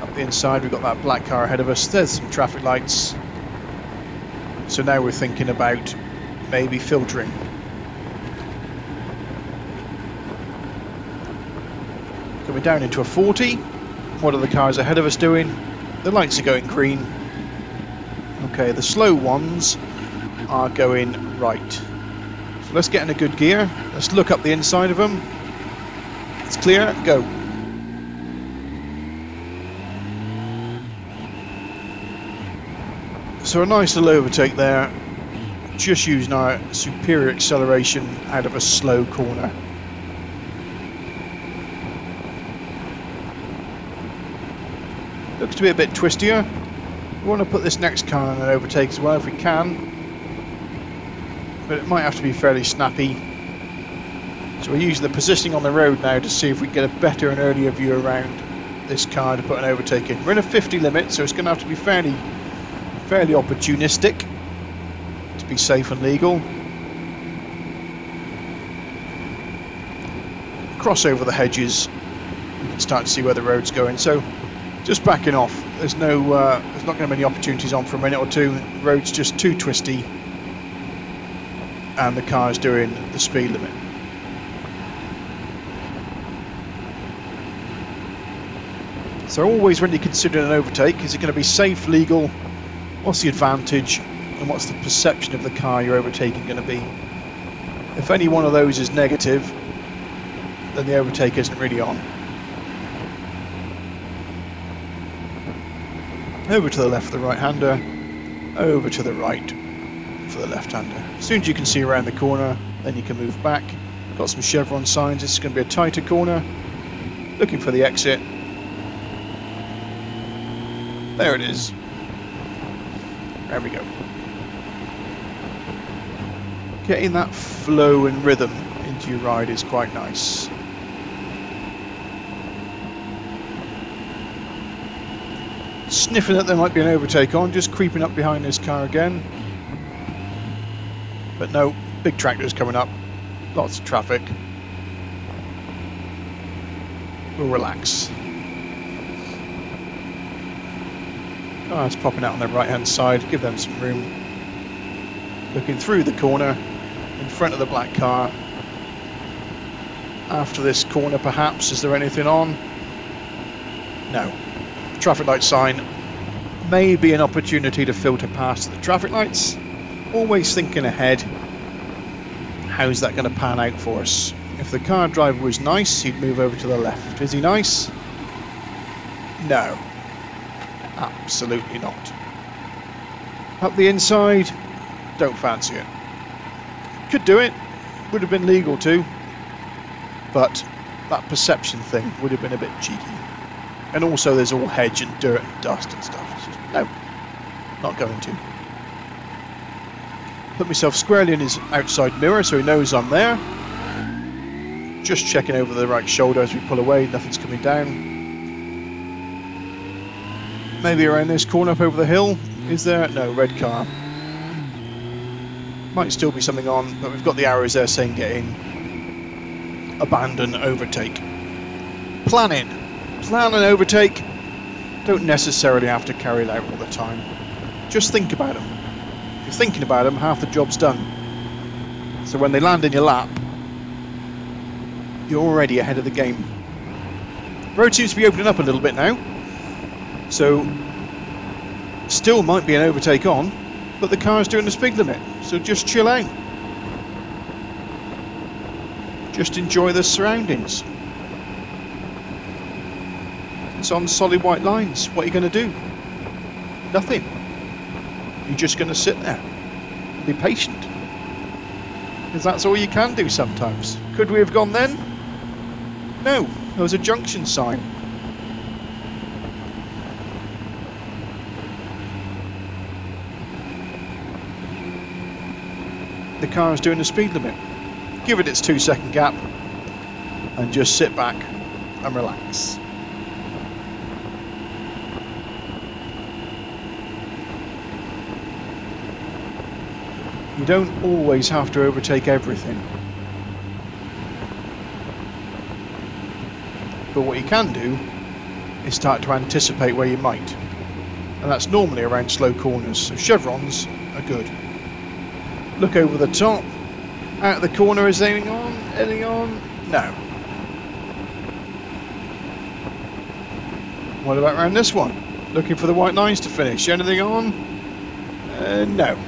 Up the inside, we've got that black car ahead of us. There's some traffic lights. So now we're thinking about maybe filtering. Coming down into a 40. What are the cars ahead of us doing? The lights are going green. Okay, the slow ones are going right. So let's get in a good gear. Let's look up the inside of them. It's clear, go. So a nice little overtake there. Just using our superior acceleration out of a slow corner. Looks to be a bit twistier. We want to put this next car on an overtake as well if we can. But it might have to be fairly snappy. So we're using the positioning on the road now to see if we get a better and earlier view around this car to put an overtake in. We're in a 50 limit, so it's going to have to be fairly, fairly opportunistic to be safe and legal. Cross over the hedges, can start to see where the road's going. So just backing off. There's no, uh, there's not going to be any opportunities on for a minute or two. The road's just too twisty, and the car is doing the speed limit. So always when you consider an overtake, is it going to be safe, legal? What's the advantage? And what's the perception of the car you're overtaking going to be? If any one of those is negative, then the overtake isn't really on. Over to the left for the right-hander, over to the right for the left-hander. As soon as you can see around the corner, then you can move back. Got some chevron signs, this is going to be a tighter corner. Looking for the exit. There it is. There we go. Getting that flow and rhythm into your ride is quite nice. Sniffing that there might be an overtake on, just creeping up behind this car again. But no, big tractors coming up, lots of traffic. We'll relax. Oh, it's popping out on the right hand side, give them some room. Looking through the corner, in front of the black car. After this corner perhaps, is there anything on? No traffic light sign may be an opportunity to filter past the traffic lights. Always thinking ahead, how's that going to pan out for us If the car driver was nice, he'd move over to the left. Is he nice? No. Absolutely not. Up the inside, don't fancy it. Could do it, would have been legal too, but that perception thing would have been a bit cheeky. And also there's all hedge and dirt and dust and stuff. No, not going to. Put myself squarely in his outside mirror so he knows I'm there. Just checking over the right shoulder as we pull away, nothing's coming down. Maybe around this corner up over the hill. Is there? No, red car. Might still be something on, but we've got the arrows there saying get in. Abandon, overtake. Planning. Plan and overtake. Don't necessarily have to carry it out all the time. Just think about them. If you're thinking about them, half the job's done. So when they land in your lap, you're already ahead of the game. Road seems to be opening up a little bit now. So, still might be an overtake on, but the car's doing the speed limit. So just chill out. Just enjoy the surroundings. It's on solid white lines. What are you going to do? Nothing. You're just going to sit there. Be patient. Because that's all you can do sometimes. Could we have gone then? No. There was a junction sign. the car is doing the speed limit. Give it its two second gap and just sit back and relax. You don't always have to overtake everything. But what you can do is start to anticipate where you might. And that's normally around slow corners, so chevrons are good look over the top. Out of the corner, is anything on? Anything on? No. What about around this one? Looking for the white lines to finish. Anything on? Uh, no.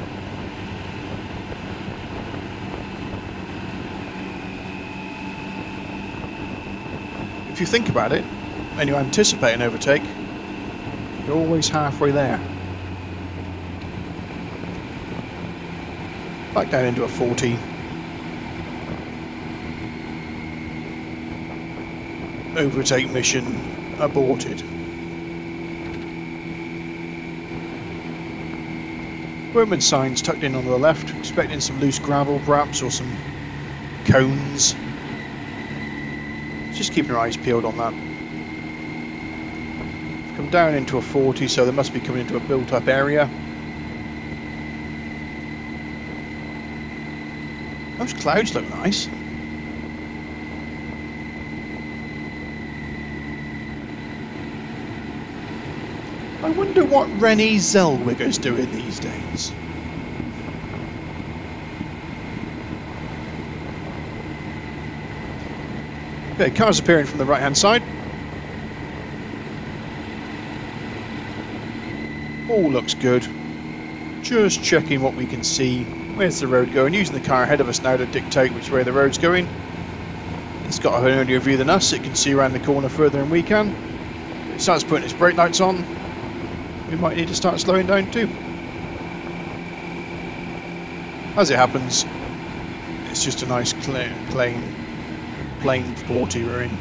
If you think about it, and you anticipate an overtake, you're always halfway there. Back down into a 40. Overtake mission aborted. Workman signs tucked in on the left, expecting some loose gravel perhaps or some cones. Just keeping our eyes peeled on that. Come down into a 40 so they must be coming into a built up area. Those clouds look nice. I wonder what Renée Zellweger's doing these days. Okay, cars appearing from the right hand side. All looks good. Just checking what we can see Where's the road going? Using the car ahead of us now to dictate which way the road's going. It's got an earlier view than us. It can see around the corner further than we can. It starts putting its brake lights on. We might need to start slowing down too. As it happens, it's just a nice plain, plain, plain 40 we're in.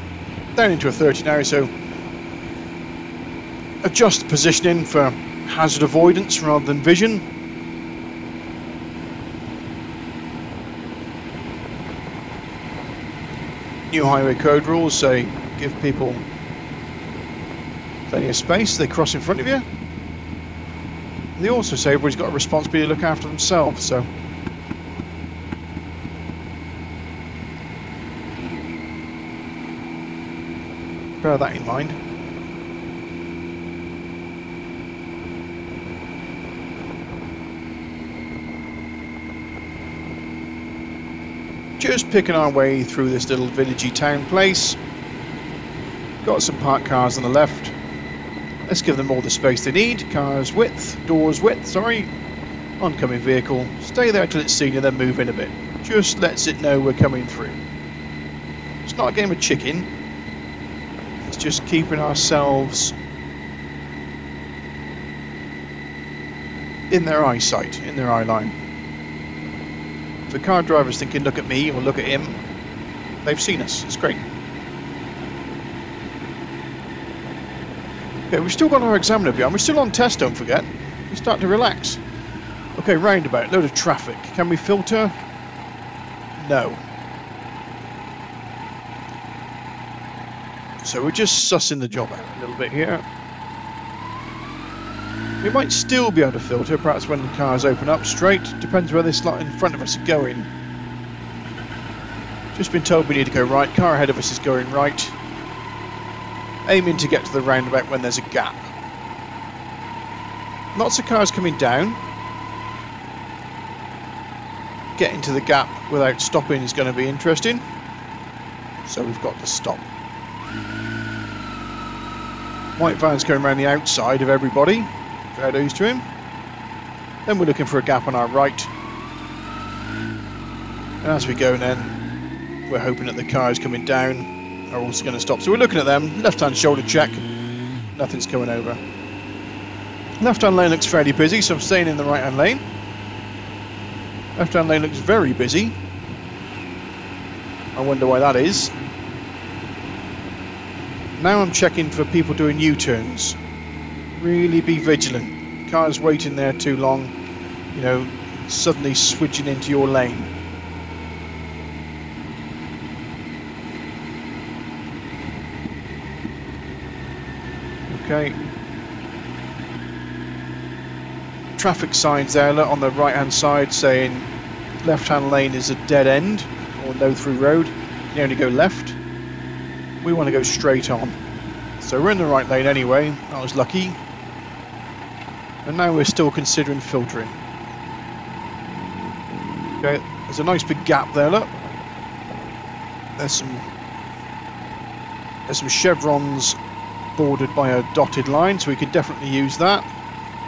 Down into a 30 now, so adjust positioning for hazard avoidance rather than vision. new highway code rules say give people plenty of space, they cross in front of you. They also say everybody's got a responsibility to look after themselves, so. Bear that in mind. just picking our way through this little villagey town place. Got some parked cars on the left. Let's give them all the space they need. Cars width, doors width, sorry. Oncoming vehicle. Stay there till it's seen and then move in a bit. Just lets it know we're coming through. It's not a game of chicken. Just keeping ourselves in their eyesight, in their eye line. If the car driver's thinking, look at me or look at him, they've seen us. It's great. Okay, we've still got our examiner behind. We're still on test, don't forget. We're starting to relax. Okay, roundabout, load of traffic. Can we filter? No. So we're just sussing the job out a little bit here. We might still be able to filter, perhaps when the cars open up straight. Depends where this lot in front of us are going. Just been told we need to go right. Car ahead of us is going right. Aiming to get to the roundabout when there's a gap. Lots of cars coming down. Getting to the gap without stopping is going to be interesting. So we've got to stop. White van's going around the outside of everybody. Kudos to him. Then we're looking for a gap on our right. And as we go then, we're hoping that the cars coming down are also going to stop. So we're looking at them. Left-hand shoulder check. Nothing's coming over. Left-hand lane looks fairly busy, so I'm staying in the right-hand lane. Left-hand lane looks very busy. I wonder why that is. Now I'm checking for people doing U-turns. Really be vigilant. Cars waiting there too long, you know, suddenly switching into your lane. Okay. Traffic signs there on the right hand side saying left hand lane is a dead end or no through road. You only go left we want to go straight on. So we're in the right lane anyway, I was lucky. And now we're still considering filtering. Okay, there's a nice big gap there, look. There's some there's some chevrons bordered by a dotted line, so we could definitely use that.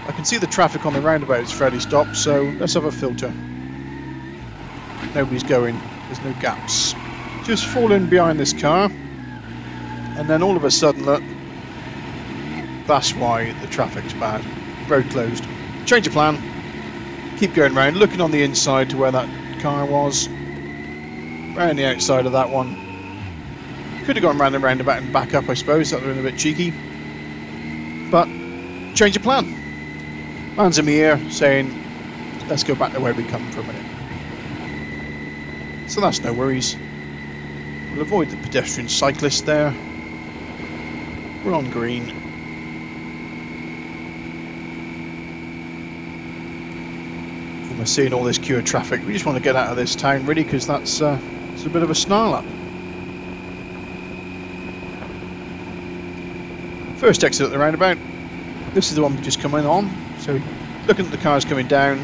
I can see the traffic on the roundabout is fairly stopped, so let's have a filter. Nobody's going, there's no gaps. Just fall in behind this car and then all of a sudden look that's why the traffic's bad. Road closed. Change of plan. Keep going around looking on the inside to where that car was. Around the outside of that one. Could have gone round and roundabout and back up I suppose. That would have been a bit cheeky. But change of plan. Man's in the ear saying let's go back to where we come from a minute so that's no worries. We'll avoid the pedestrian cyclist there we're on green. We're seeing all this queue of traffic. We just want to get out of this town really because that's uh, it's a bit of a snarl up. First exit at the roundabout. This is the one we've just come in on. So looking at the cars coming down.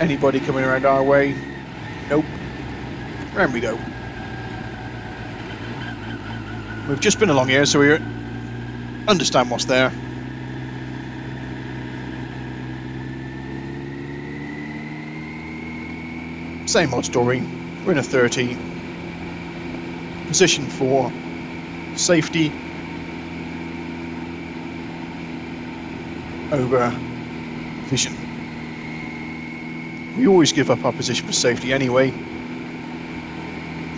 Anybody coming around our way? Nope. Round we go. We've just been along here, so we're understand what's there. Same old story. We're in a 30. Position 4. Safety. Over vision. We always give up our position for safety anyway.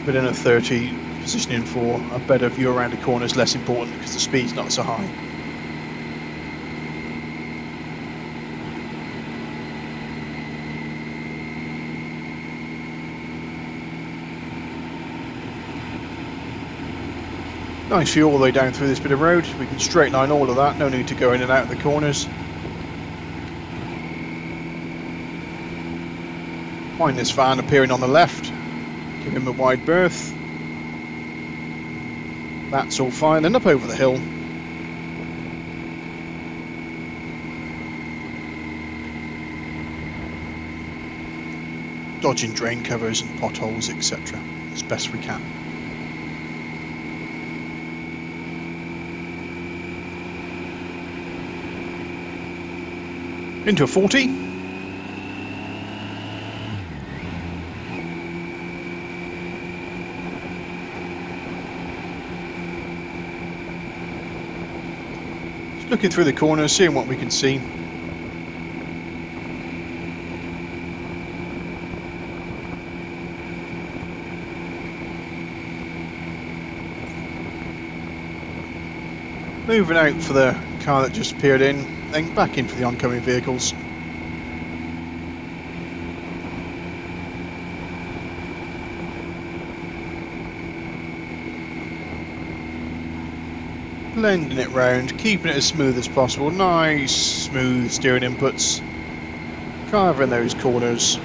But in a 30, positioning for a better view around the corner is less important because the speed's not so high. Nice view all the way down through this bit of road. We can straight line all of that, no need to go in and out of the corners. Find this van appearing on the left, give him a wide berth. That's all fine. And up over the hill. Dodging drain covers and potholes, etc. as best we can. Into a 40. Looking through the corners, seeing what we can see. Moving out for the car that just appeared in, then back in for the oncoming vehicles. Blending it round, keeping it as smooth as possible. Nice, smooth steering inputs. Carving those corners.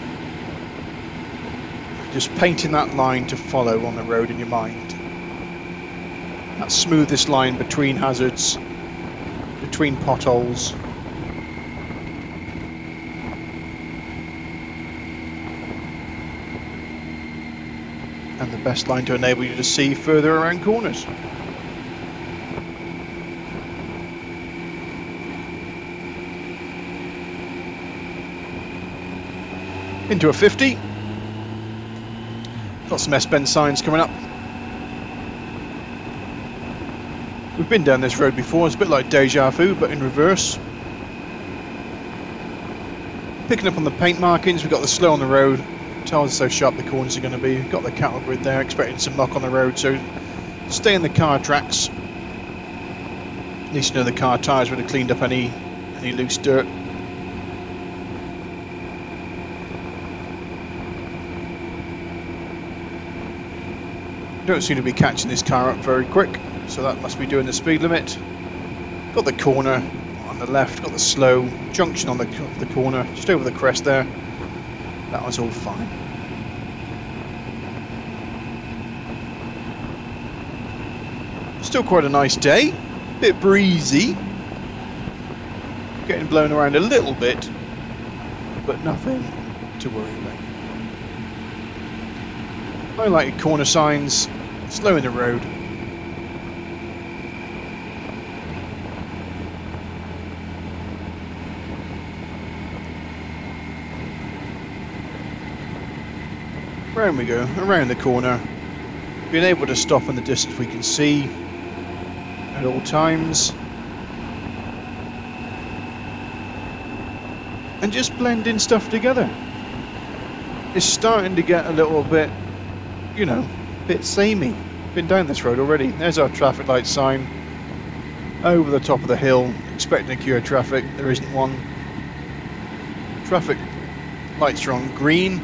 Just painting that line to follow on the road in your mind. That smoothest line between hazards, between potholes. And the best line to enable you to see further around corners. Into a 50. Got some S-bend signs coming up. We've been down this road before, it's a bit like deja vu, but in reverse. Picking up on the paint markings, we've got the slow on the road. Tells us how sharp the corners are going to be. We've got the cattle grid there, expecting some muck on the road, so stay in the car tracks. At least you know the car tyres would have cleaned up any any loose dirt. Don't seem to be catching this car up very quick, so that must be doing the speed limit. Got the corner on the left, got the slow junction on the, the corner, just over the crest there. That was all fine. Still quite a nice day, bit breezy, getting blown around a little bit, but nothing to worry about. Highlighted corner signs, slowing the road. Around we go, around the corner. Being able to stop in the distance we can see at all times. And just blending stuff together. It's starting to get a little bit you know, bit samey. Been down this road already. There's our traffic light sign. Over the top of the hill, expecting a queue of traffic. There isn't one. Traffic lights are on green.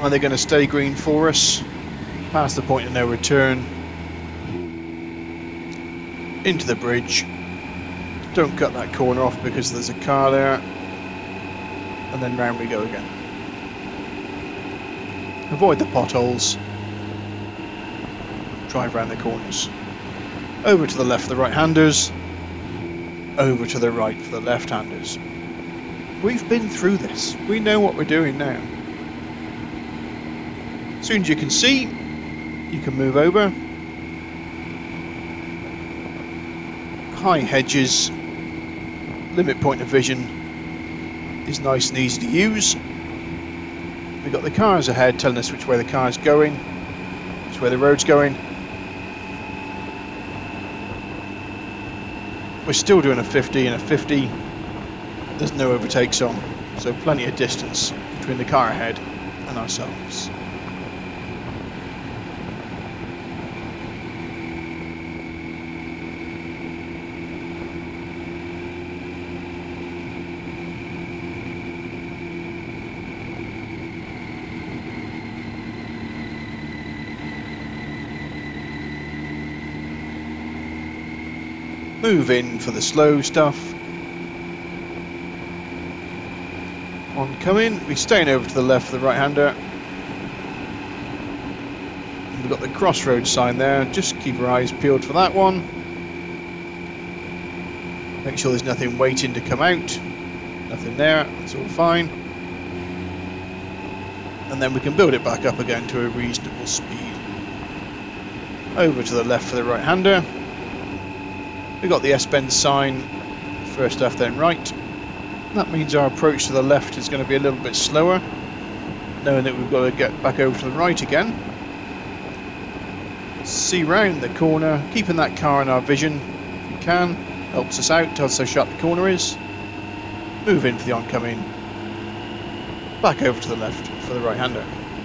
Are they going to stay green for us? Past the point of no return. Into the bridge. Don't cut that corner off because there's a car there. And then round we go again. Avoid the potholes drive around the corners. Over to the left for the right-handers, over to the right for the left-handers. We've been through this. We know what we're doing now. As soon as you can see, you can move over. High hedges, limit point of vision is nice and easy to use. We've got the cars ahead telling us which way the car is going, which way the road's going. We're still doing a 50 and a 50. There's no overtakes on, so plenty of distance between the car ahead and ourselves. Move in for the slow stuff. On coming, we're staying over to the left for the right-hander. We've got the crossroads sign there, just keep our eyes peeled for that one. Make sure there's nothing waiting to come out. Nothing there, it's all fine. And then we can build it back up again to a reasonable speed. Over to the left for the right-hander. We've got the S-bend sign, first left then right. That means our approach to the left is going to be a little bit slower, knowing that we've got to get back over to the right again. See round the corner, keeping that car in our vision if we can, Helps us out, tells us how sharp the corner is. Move in for the oncoming. Back over to the left for the right-hander.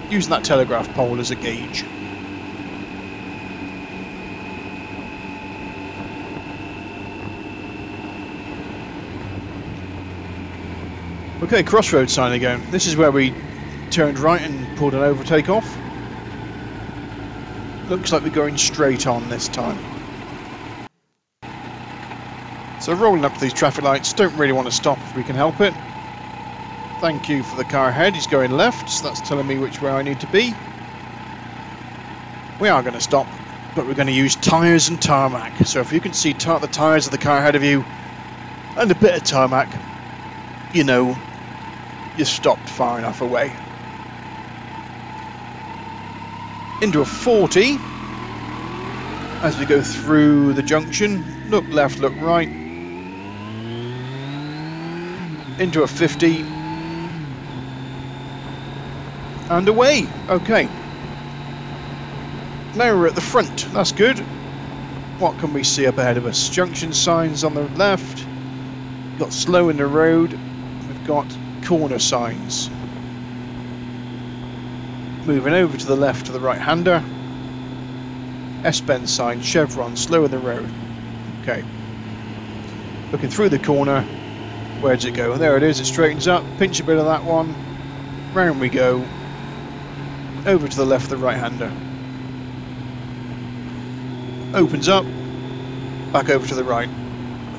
Using that telegraph pole as a gauge. Okay, crossroad sign again. This is where we turned right and pulled an overtake off. Looks like we're going straight on this time. So rolling up to these traffic lights, don't really want to stop if we can help it. Thank you for the car ahead, he's going left, so that's telling me which way I need to be. We are going to stop, but we're going to use tyres and tarmac. So if you can see the tyres of the car ahead of you and a bit of tarmac, you know you stopped far enough away. into a 40 as we go through the junction. Look left, look right. Into a 50. And away. Okay. Now we're at the front. That's good. What can we see up ahead of us? Junction signs on the left. Got slow in the road. We've got corner signs. Moving over to the left to the right hander. S-bend sign, chevron, slow in the road. Okay. Looking through the corner. Where does it go? There it is, it straightens up. Pinch a bit of that one. Round we go. Over to the left, of the right hander. Opens up. Back over to the right.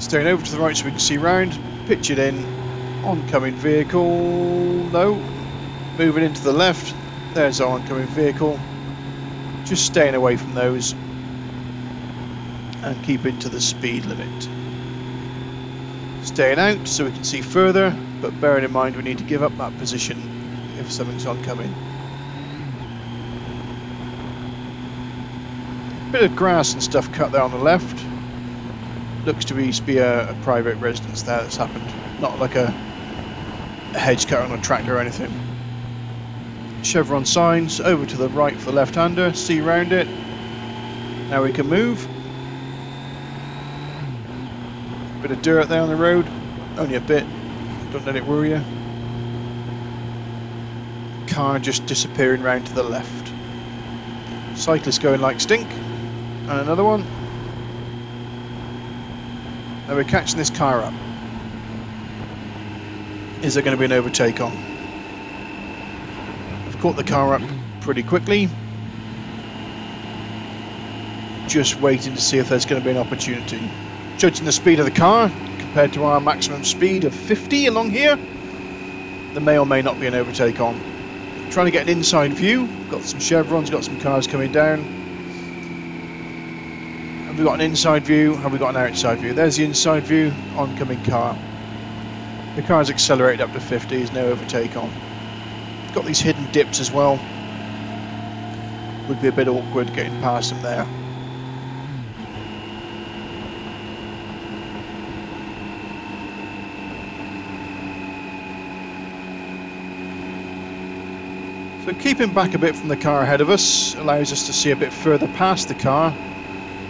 Staying over to the right so we can see round. Pitch it in. Oncoming vehicle. No. Moving into the left. There's our oncoming vehicle. Just staying away from those and keeping to the speed limit. Staying out so we can see further, but bearing in mind we need to give up that position if something's oncoming. Bit of grass and stuff cut there on the left. Looks to be, be a, a private residence there that's happened. Not like a, a hedge cut on a tractor or anything chevron signs over to the right for the left-hander, see round it. Now we can move. Bit of dirt there on the road, only a bit, don't let it worry you. Car just disappearing round to the left. Cyclist going like stink, and another one. Now we're catching this car up. Is there going to be an overtake on? I've caught the car up pretty quickly. Just waiting to see if there's going to be an opportunity. Judging the speed of the car compared to our maximum speed of 50 along here, there may or may not be an overtake on. Trying to get an inside view. Got some chevrons, got some cars coming down. Have we got an inside view? Have we got an outside view? There's the inside view, oncoming car. The car's accelerated up to 50, there's no overtake on got these hidden dips as well. Would be a bit awkward getting past them there. So keeping back a bit from the car ahead of us allows us to see a bit further past the car.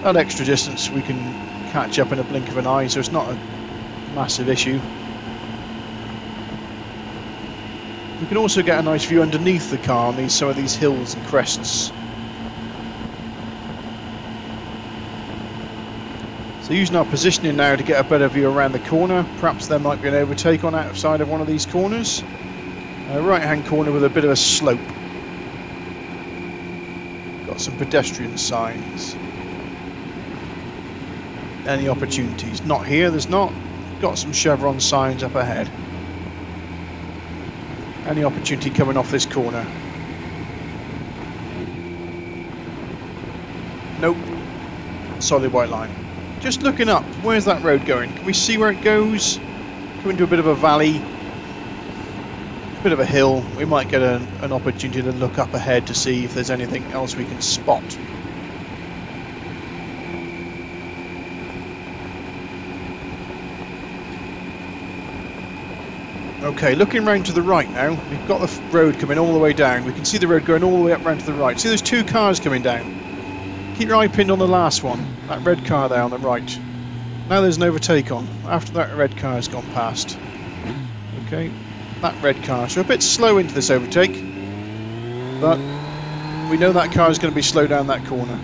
That extra distance we can catch up in a blink of an eye, so it's not a massive issue. We can also get a nice view underneath the car on these, some of these hills and crests. So using our positioning now to get a better view around the corner, perhaps there might be an overtake on outside of one of these corners. A right hand corner with a bit of a slope. Got some pedestrian signs. Any opportunities? Not here, there's not. Got some chevron signs up ahead. Any opportunity coming off this corner? Nope. Solid white line. Just looking up, where's that road going? Can we see where it goes? Coming to a bit of a valley. A bit of a hill. We might get an opportunity to look up ahead to see if there's anything else we can spot. Okay, looking round to the right now, we've got the road coming all the way down. We can see the road going all the way up round to the right. See, there's two cars coming down. Keep your eye pinned on the last one, that red car there on the right. Now there's an overtake on. After that red car has gone past. Okay, that red car. So a bit slow into this overtake. But we know that car is going to be slow down that corner.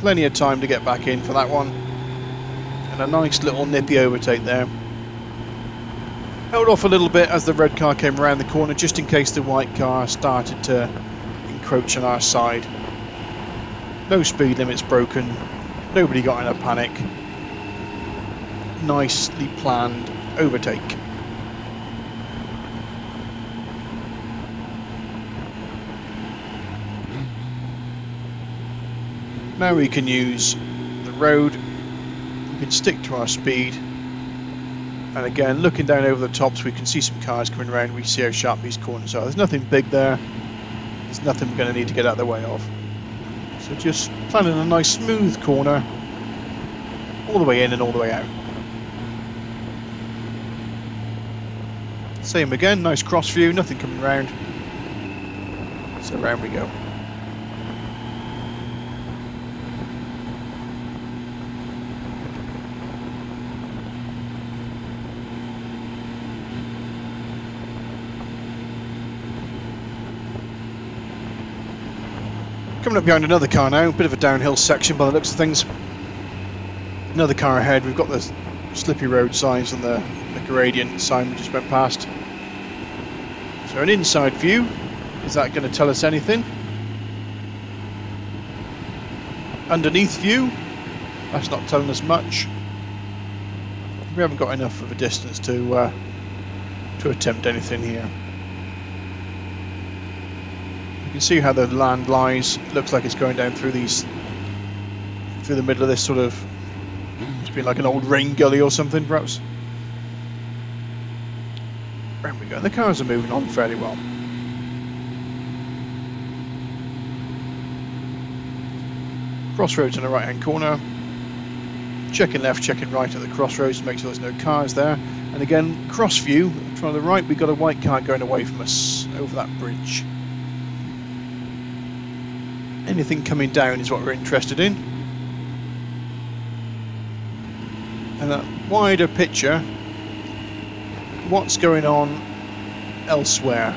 Plenty of time to get back in for that one. And a nice little nippy overtake there. Held off a little bit as the red car came around the corner just in case the white car started to encroach on our side. No speed limits broken. Nobody got in a panic. Nicely planned overtake. Now we can use the road. We can stick to our speed. And again, looking down over the tops, we can see some cars coming around. We see how sharp these corners are. There's nothing big there. There's nothing we're going to need to get out of the way of. So just planning a nice smooth corner. All the way in and all the way out. Same again, nice cross view, nothing coming around. So around we go. Coming up behind another car now, a bit of a downhill section by the looks of things. Another car ahead, we've got the slippy road signs and the, the gradient sign we just went past. So an inside view, is that going to tell us anything? Underneath view, that's not telling us much. We haven't got enough of a distance to uh, to attempt anything here. You can see how the land lies. Looks like it's going down through these, through the middle of this sort of, it's been like an old rain gully or something, perhaps. There we go. The cars are moving on fairly well. Crossroads in the right hand corner. Checking left, checking right at the crossroads to make sure there's no cars there. And again, cross view, from the right, we've got a white car going away from us over that bridge anything coming down is what we're interested in. And that wider picture, what's going on elsewhere.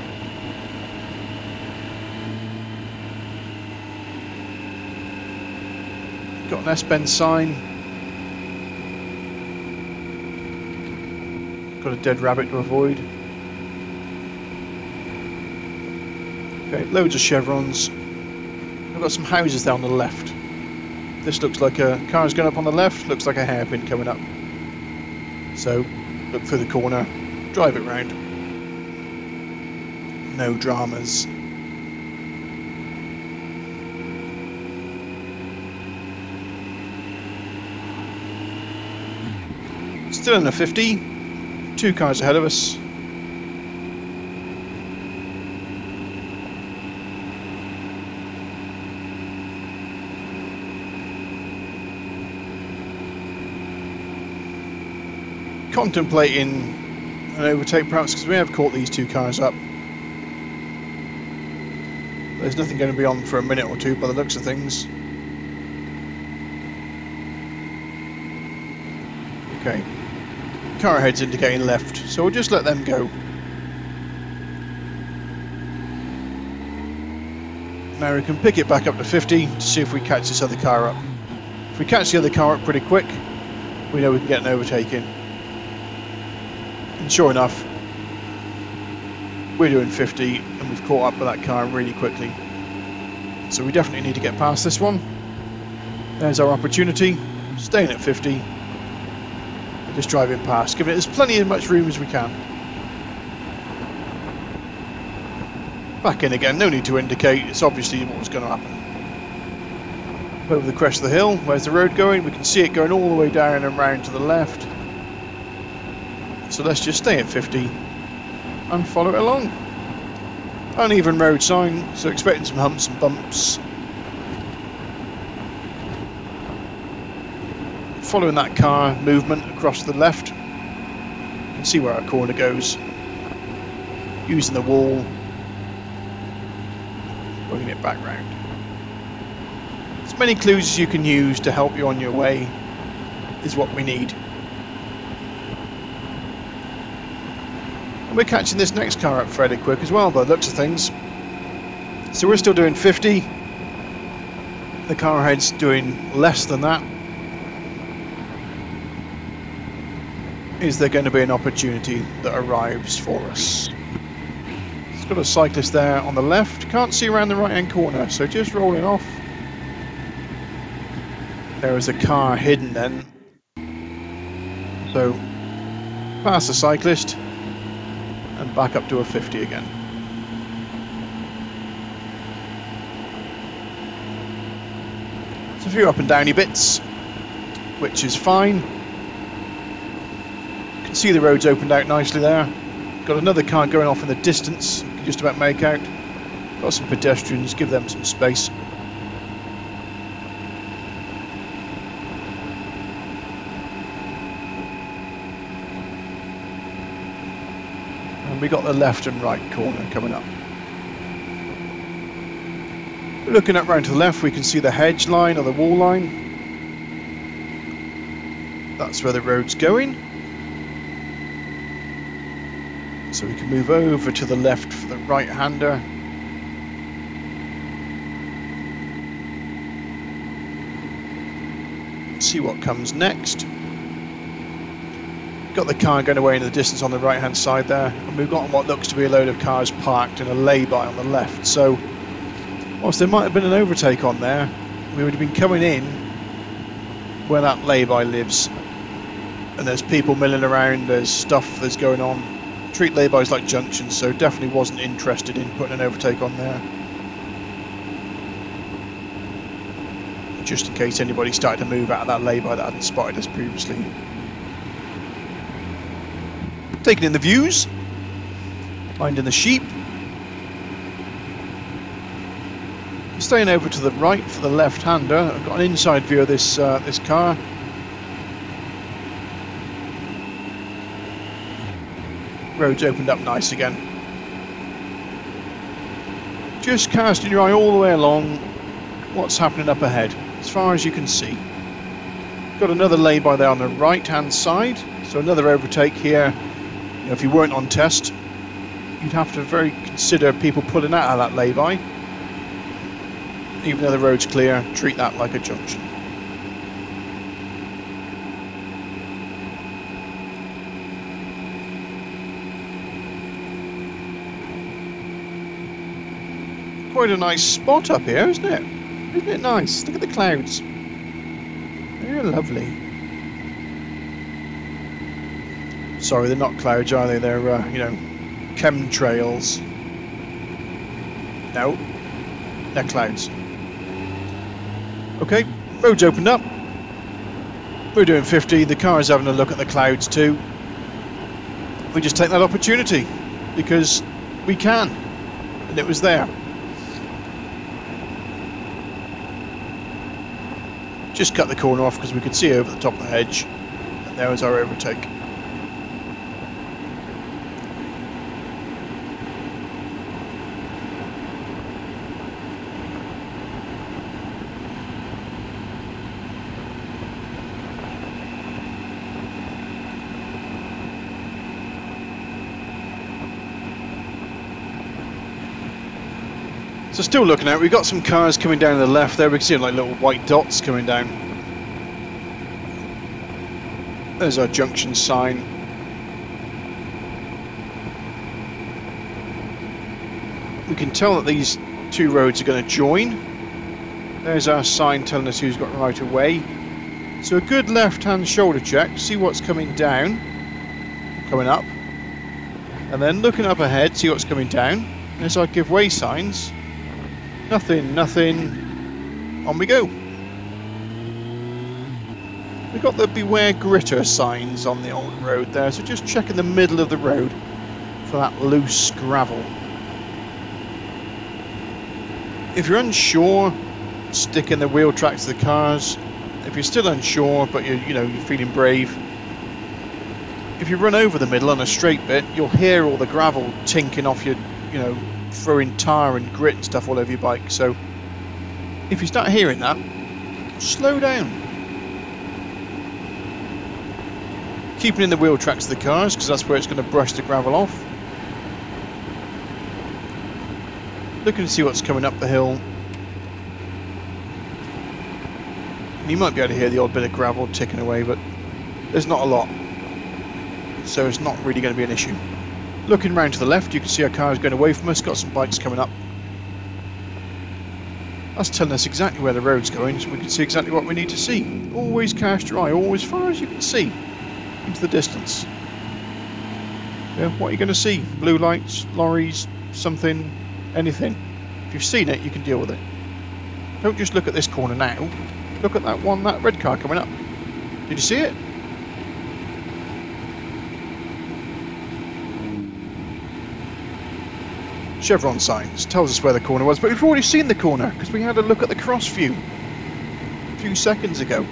Got an S-Bend sign. Got a dead rabbit to avoid. Okay, loads of chevrons. Got some houses there on the left. This looks like a car's going up on the left, looks like a hairpin coming up. So, look through the corner, drive it round. No dramas. Still in a 50, two cars ahead of us. Contemplating an overtake perhaps because we have caught these two cars up. There's nothing going to be on for a minute or two by the looks of things. Okay. Car ahead's indicating left, so we'll just let them go. Now we can pick it back up to 50 to see if we catch this other car up. If we catch the other car up pretty quick, we know we can get an overtake in. And sure enough, we're doing 50 and we've caught up with that car really quickly. So we definitely need to get past this one. There's our opportunity, staying at 50, just driving past, giving it as plenty as much room as we can. Back in again, no need to indicate, it's obviously what was going to happen. Over the crest of the hill, where's the road going? We can see it going all the way down and round to the left. So let's just stay at 50 and follow it along. Uneven road sign, so expecting some humps and bumps. Following that car movement across the left, you can see where our corner goes. Using the wall, bringing it back round. As many clues as you can use to help you on your way is what we need. We're catching this next car up fairly quick as well by the looks of things. So we're still doing 50. The car ahead's doing less than that. Is there going to be an opportunity that arrives for us? It's got a cyclist there on the left. Can't see around the right hand corner, so just rolling off. There is a car hidden then. So, past the cyclist back up to a 50 again. It's a few up and downy bits, which is fine. You can see the roads opened out nicely there. Got another car going off in the distance, just about make out. Got some pedestrians, give them some space. We got the left and right corner coming up. Looking up round to the left, we can see the hedge line or the wall line. That's where the road's going. So we can move over to the left for the right-hander. See what comes next got the car going away in the distance on the right hand side there and we've got what looks to be a load of cars parked in a lay-by on the left. So whilst there might have been an overtake on there we would have been coming in where that lay-by lives. And there's people milling around there's stuff that's going on. Treat lay-bys like junctions so definitely wasn't interested in putting an overtake on there. Just in case anybody started to move out of that lay-by that hadn't spotted us previously taking in the views, minding the sheep. Staying over to the right for the left-hander. I've got an inside view of this uh, this car. Road's opened up nice again. Just casting your eye all the way along what's happening up ahead, as far as you can see. Got another lay-by there on the right-hand side, so another overtake here know, if you weren't on test, you'd have to very consider people pulling out of that lay-by. Even though the road's clear, treat that like a junction. Quite a nice spot up here, isn't it? Isn't it nice? Look at the clouds. They're lovely. Sorry, they're not clouds, are they? They're, uh, you know, chemtrails. No, they're clouds. Okay, road's opened up. We're doing 50. The car is having a look at the clouds too. We just take that opportunity because we can, and it was there. Just cut the corner off because we could see over the top of the hedge, and there was our overtake. So still looking it, we've got some cars coming down to the left there, we can see like little white dots coming down. There's our junction sign. We can tell that these two roads are going to join. There's our sign telling us who's got the right of way. So a good left-hand shoulder check, see what's coming down, coming up. And then looking up ahead, see what's coming down. There's our give way signs. Nothing, nothing. On we go. We've got the beware gritter signs on the old road there, so just check in the middle of the road for that loose gravel. If you're unsure, stick in the wheel tracks of the cars. If you're still unsure, but you're, you know, you're feeling brave, if you run over the middle on a straight bit, you'll hear all the gravel tinking off your, you know, throwing tar and grit and stuff all over your bike. So if you start hearing that, slow down. Keeping in the wheel tracks of the cars because that's where it's going to brush the gravel off. Looking to see what's coming up the hill. You might be able to hear the odd bit of gravel ticking away, but there's not a lot. So it's not really going to be an issue. Looking round to the left, you can see our car is going away from us, got some bikes coming up. That's telling us exactly where the road's going, so we can see exactly what we need to see. Always cast your eye, always as far as you can see, into the distance. Yeah, what are you going to see? Blue lights, lorries, something, anything. If you've seen it, you can deal with it. Don't just look at this corner now. Look at that one, that red car coming up. Did you see it? Chevron signs tells us where the corner was, but we've already seen the corner because we had a look at the cross view a few seconds ago.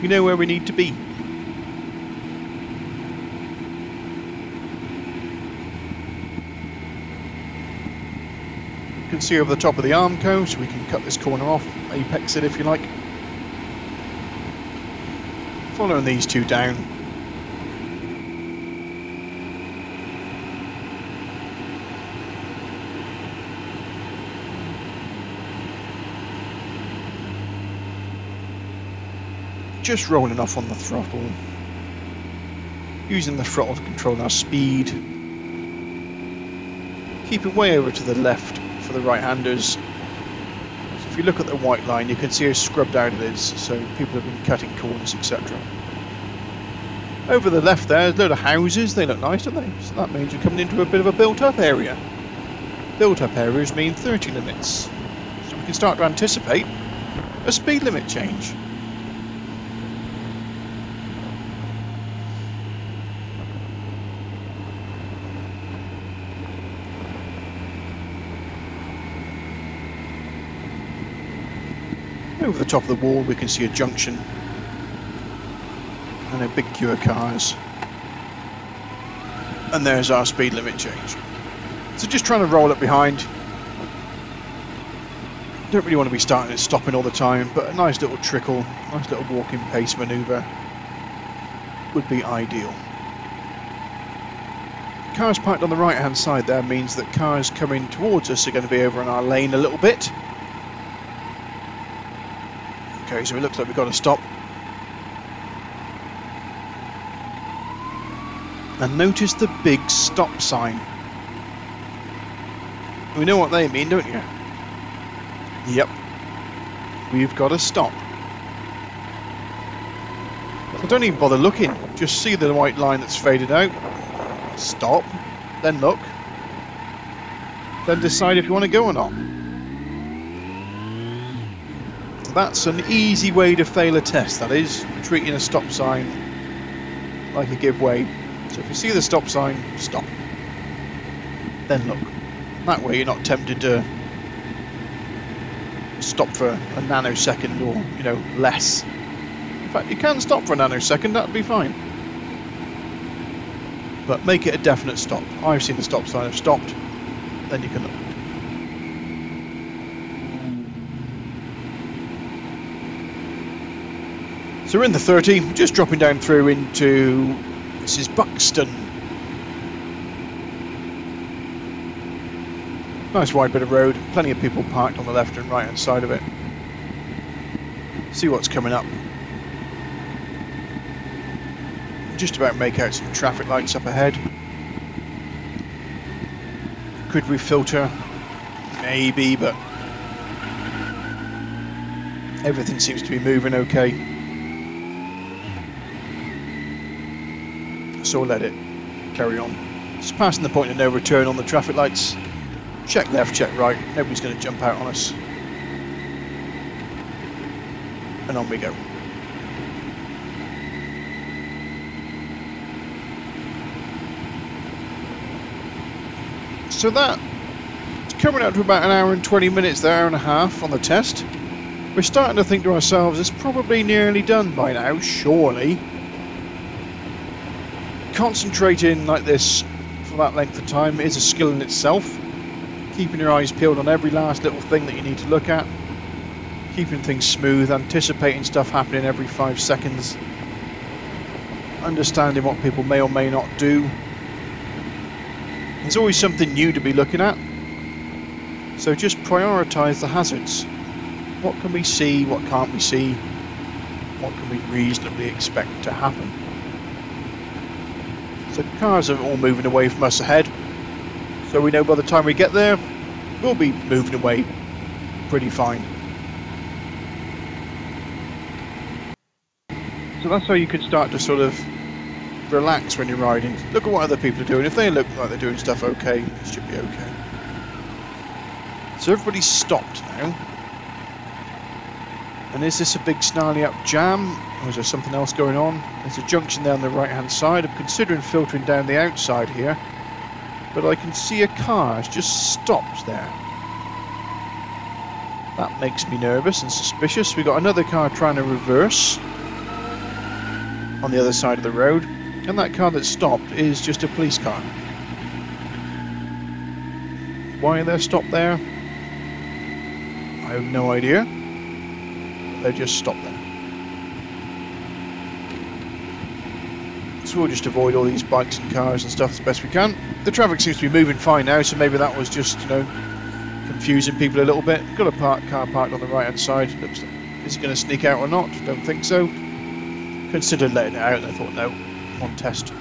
We know where we need to be. You can see over the top of the Armco, so we can cut this corner off, apex it if you like. Following these two down, just rolling off on the throttle, using the throttle to control our speed, keeping way over to the left for the right-handers. So if you look at the white line, you can see how scrubbed out it is, so people have been cutting corners, etc. Over the left there, there's a load of houses, they look nice, don't they? So that means we're coming into a bit of a built-up area. Built-up areas mean 30 limits, so we can start to anticipate a speed limit change. Over the top of the wall we can see a junction and a big queue of cars. And there's our speed limit change. So just trying to roll it behind. Don't really want to be starting and stopping all the time, but a nice little trickle, nice little walking pace manoeuvre would be ideal. Cars parked on the right hand side there means that cars coming towards us are going to be over in our lane a little bit. Okay, so it looks like we've got to stop. And notice the big stop sign. We know what they mean, don't you? Yep. We've got to stop. So don't even bother looking. Just see the white line that's faded out. Stop. Then look. Then decide if you want to go or not. That's an easy way to fail a test, that is, treating a stop sign like a giveaway. So if you see the stop sign, stop. Then look. That way you're not tempted to stop for a nanosecond or, you know, less. In fact, you can stop for a nanosecond, that'd be fine. But make it a definite stop. I've seen the stop sign, I've stopped, then you can. So we're in the 30, just dropping down through into, this is Buxton. Nice wide bit of road, plenty of people parked on the left and right hand side of it. See what's coming up. Just about make out some traffic lights up ahead. Could we filter? Maybe, but everything seems to be moving okay. So let it carry on. It's passing the point of no return on the traffic lights. Check left, check right, nobody's going to jump out on us. And on we go. So that coming out to about an hour and 20 minutes, there, hour and a half on the test. We're starting to think to ourselves, it's probably nearly done by now, surely concentrating like this for that length of time is a skill in itself. Keeping your eyes peeled on every last little thing that you need to look at. Keeping things smooth, anticipating stuff happening every five seconds. Understanding what people may or may not do. There's always something new to be looking at. So just prioritise the hazards. What can we see, what can't we see, what can we reasonably expect to happen. So cars are all moving away from us ahead, so we know by the time we get there, we'll be moving away pretty fine. So that's how you can start to sort of relax when you're riding. Look at what other people are doing. If they look like they're doing stuff okay, it should be okay. So everybody's stopped now. And is this a big snarly up jam? Or is there something else going on? There's a junction there on the right hand side. I'm considering filtering down the outside here. But I can see a car has just stopped there. That makes me nervous and suspicious. We've got another car trying to reverse on the other side of the road. And that car that stopped is just a police car. Why they're stopped there? I have no idea. They just stopped there. So we'll just avoid all these bikes and cars and stuff as best we can. The traffic seems to be moving fine now, so maybe that was just, you know, confusing people a little bit. Got a park, car parked on the right hand side. Looks like, is he going to sneak out or not? Don't think so. Considered letting it out, and I thought no, on test.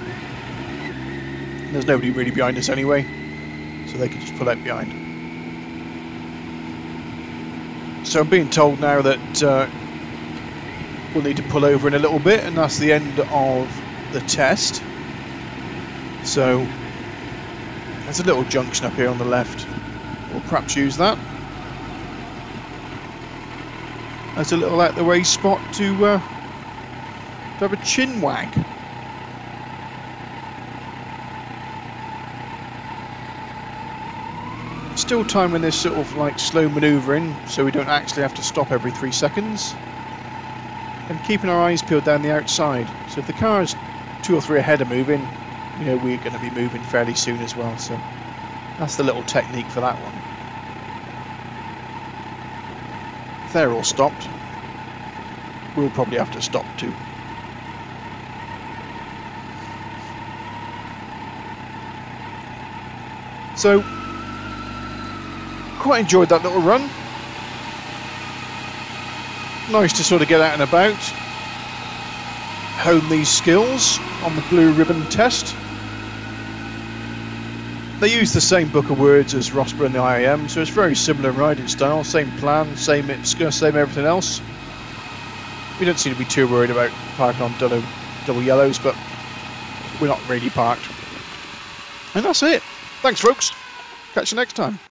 There's nobody really behind us anyway, so they could just pull out behind. So I'm being told now that uh, we'll need to pull over in a little bit, and that's the end of the test. So there's a little junction up here on the left. We'll perhaps use that. There's a little out the way spot to, uh, to have a chin wag. still timing this sort of like slow manoeuvring so we don't actually have to stop every three seconds. And keeping our eyes peeled down the outside. So if the cars two or three ahead are moving, you know we're going to be moving fairly soon as well. So that's the little technique for that one. If they're all stopped, we'll probably have to stop too. So quite enjoyed that little run. Nice to sort of get out and about, hone these skills on the blue Riband test. They use the same book of words as RoSPA and the IAM, so it's very similar riding style, same plan, same IPSGA, same everything else. We don't seem to be too worried about parking on double, double yellows, but we're not really parked. And that's it. Thanks, folks. Catch you next time.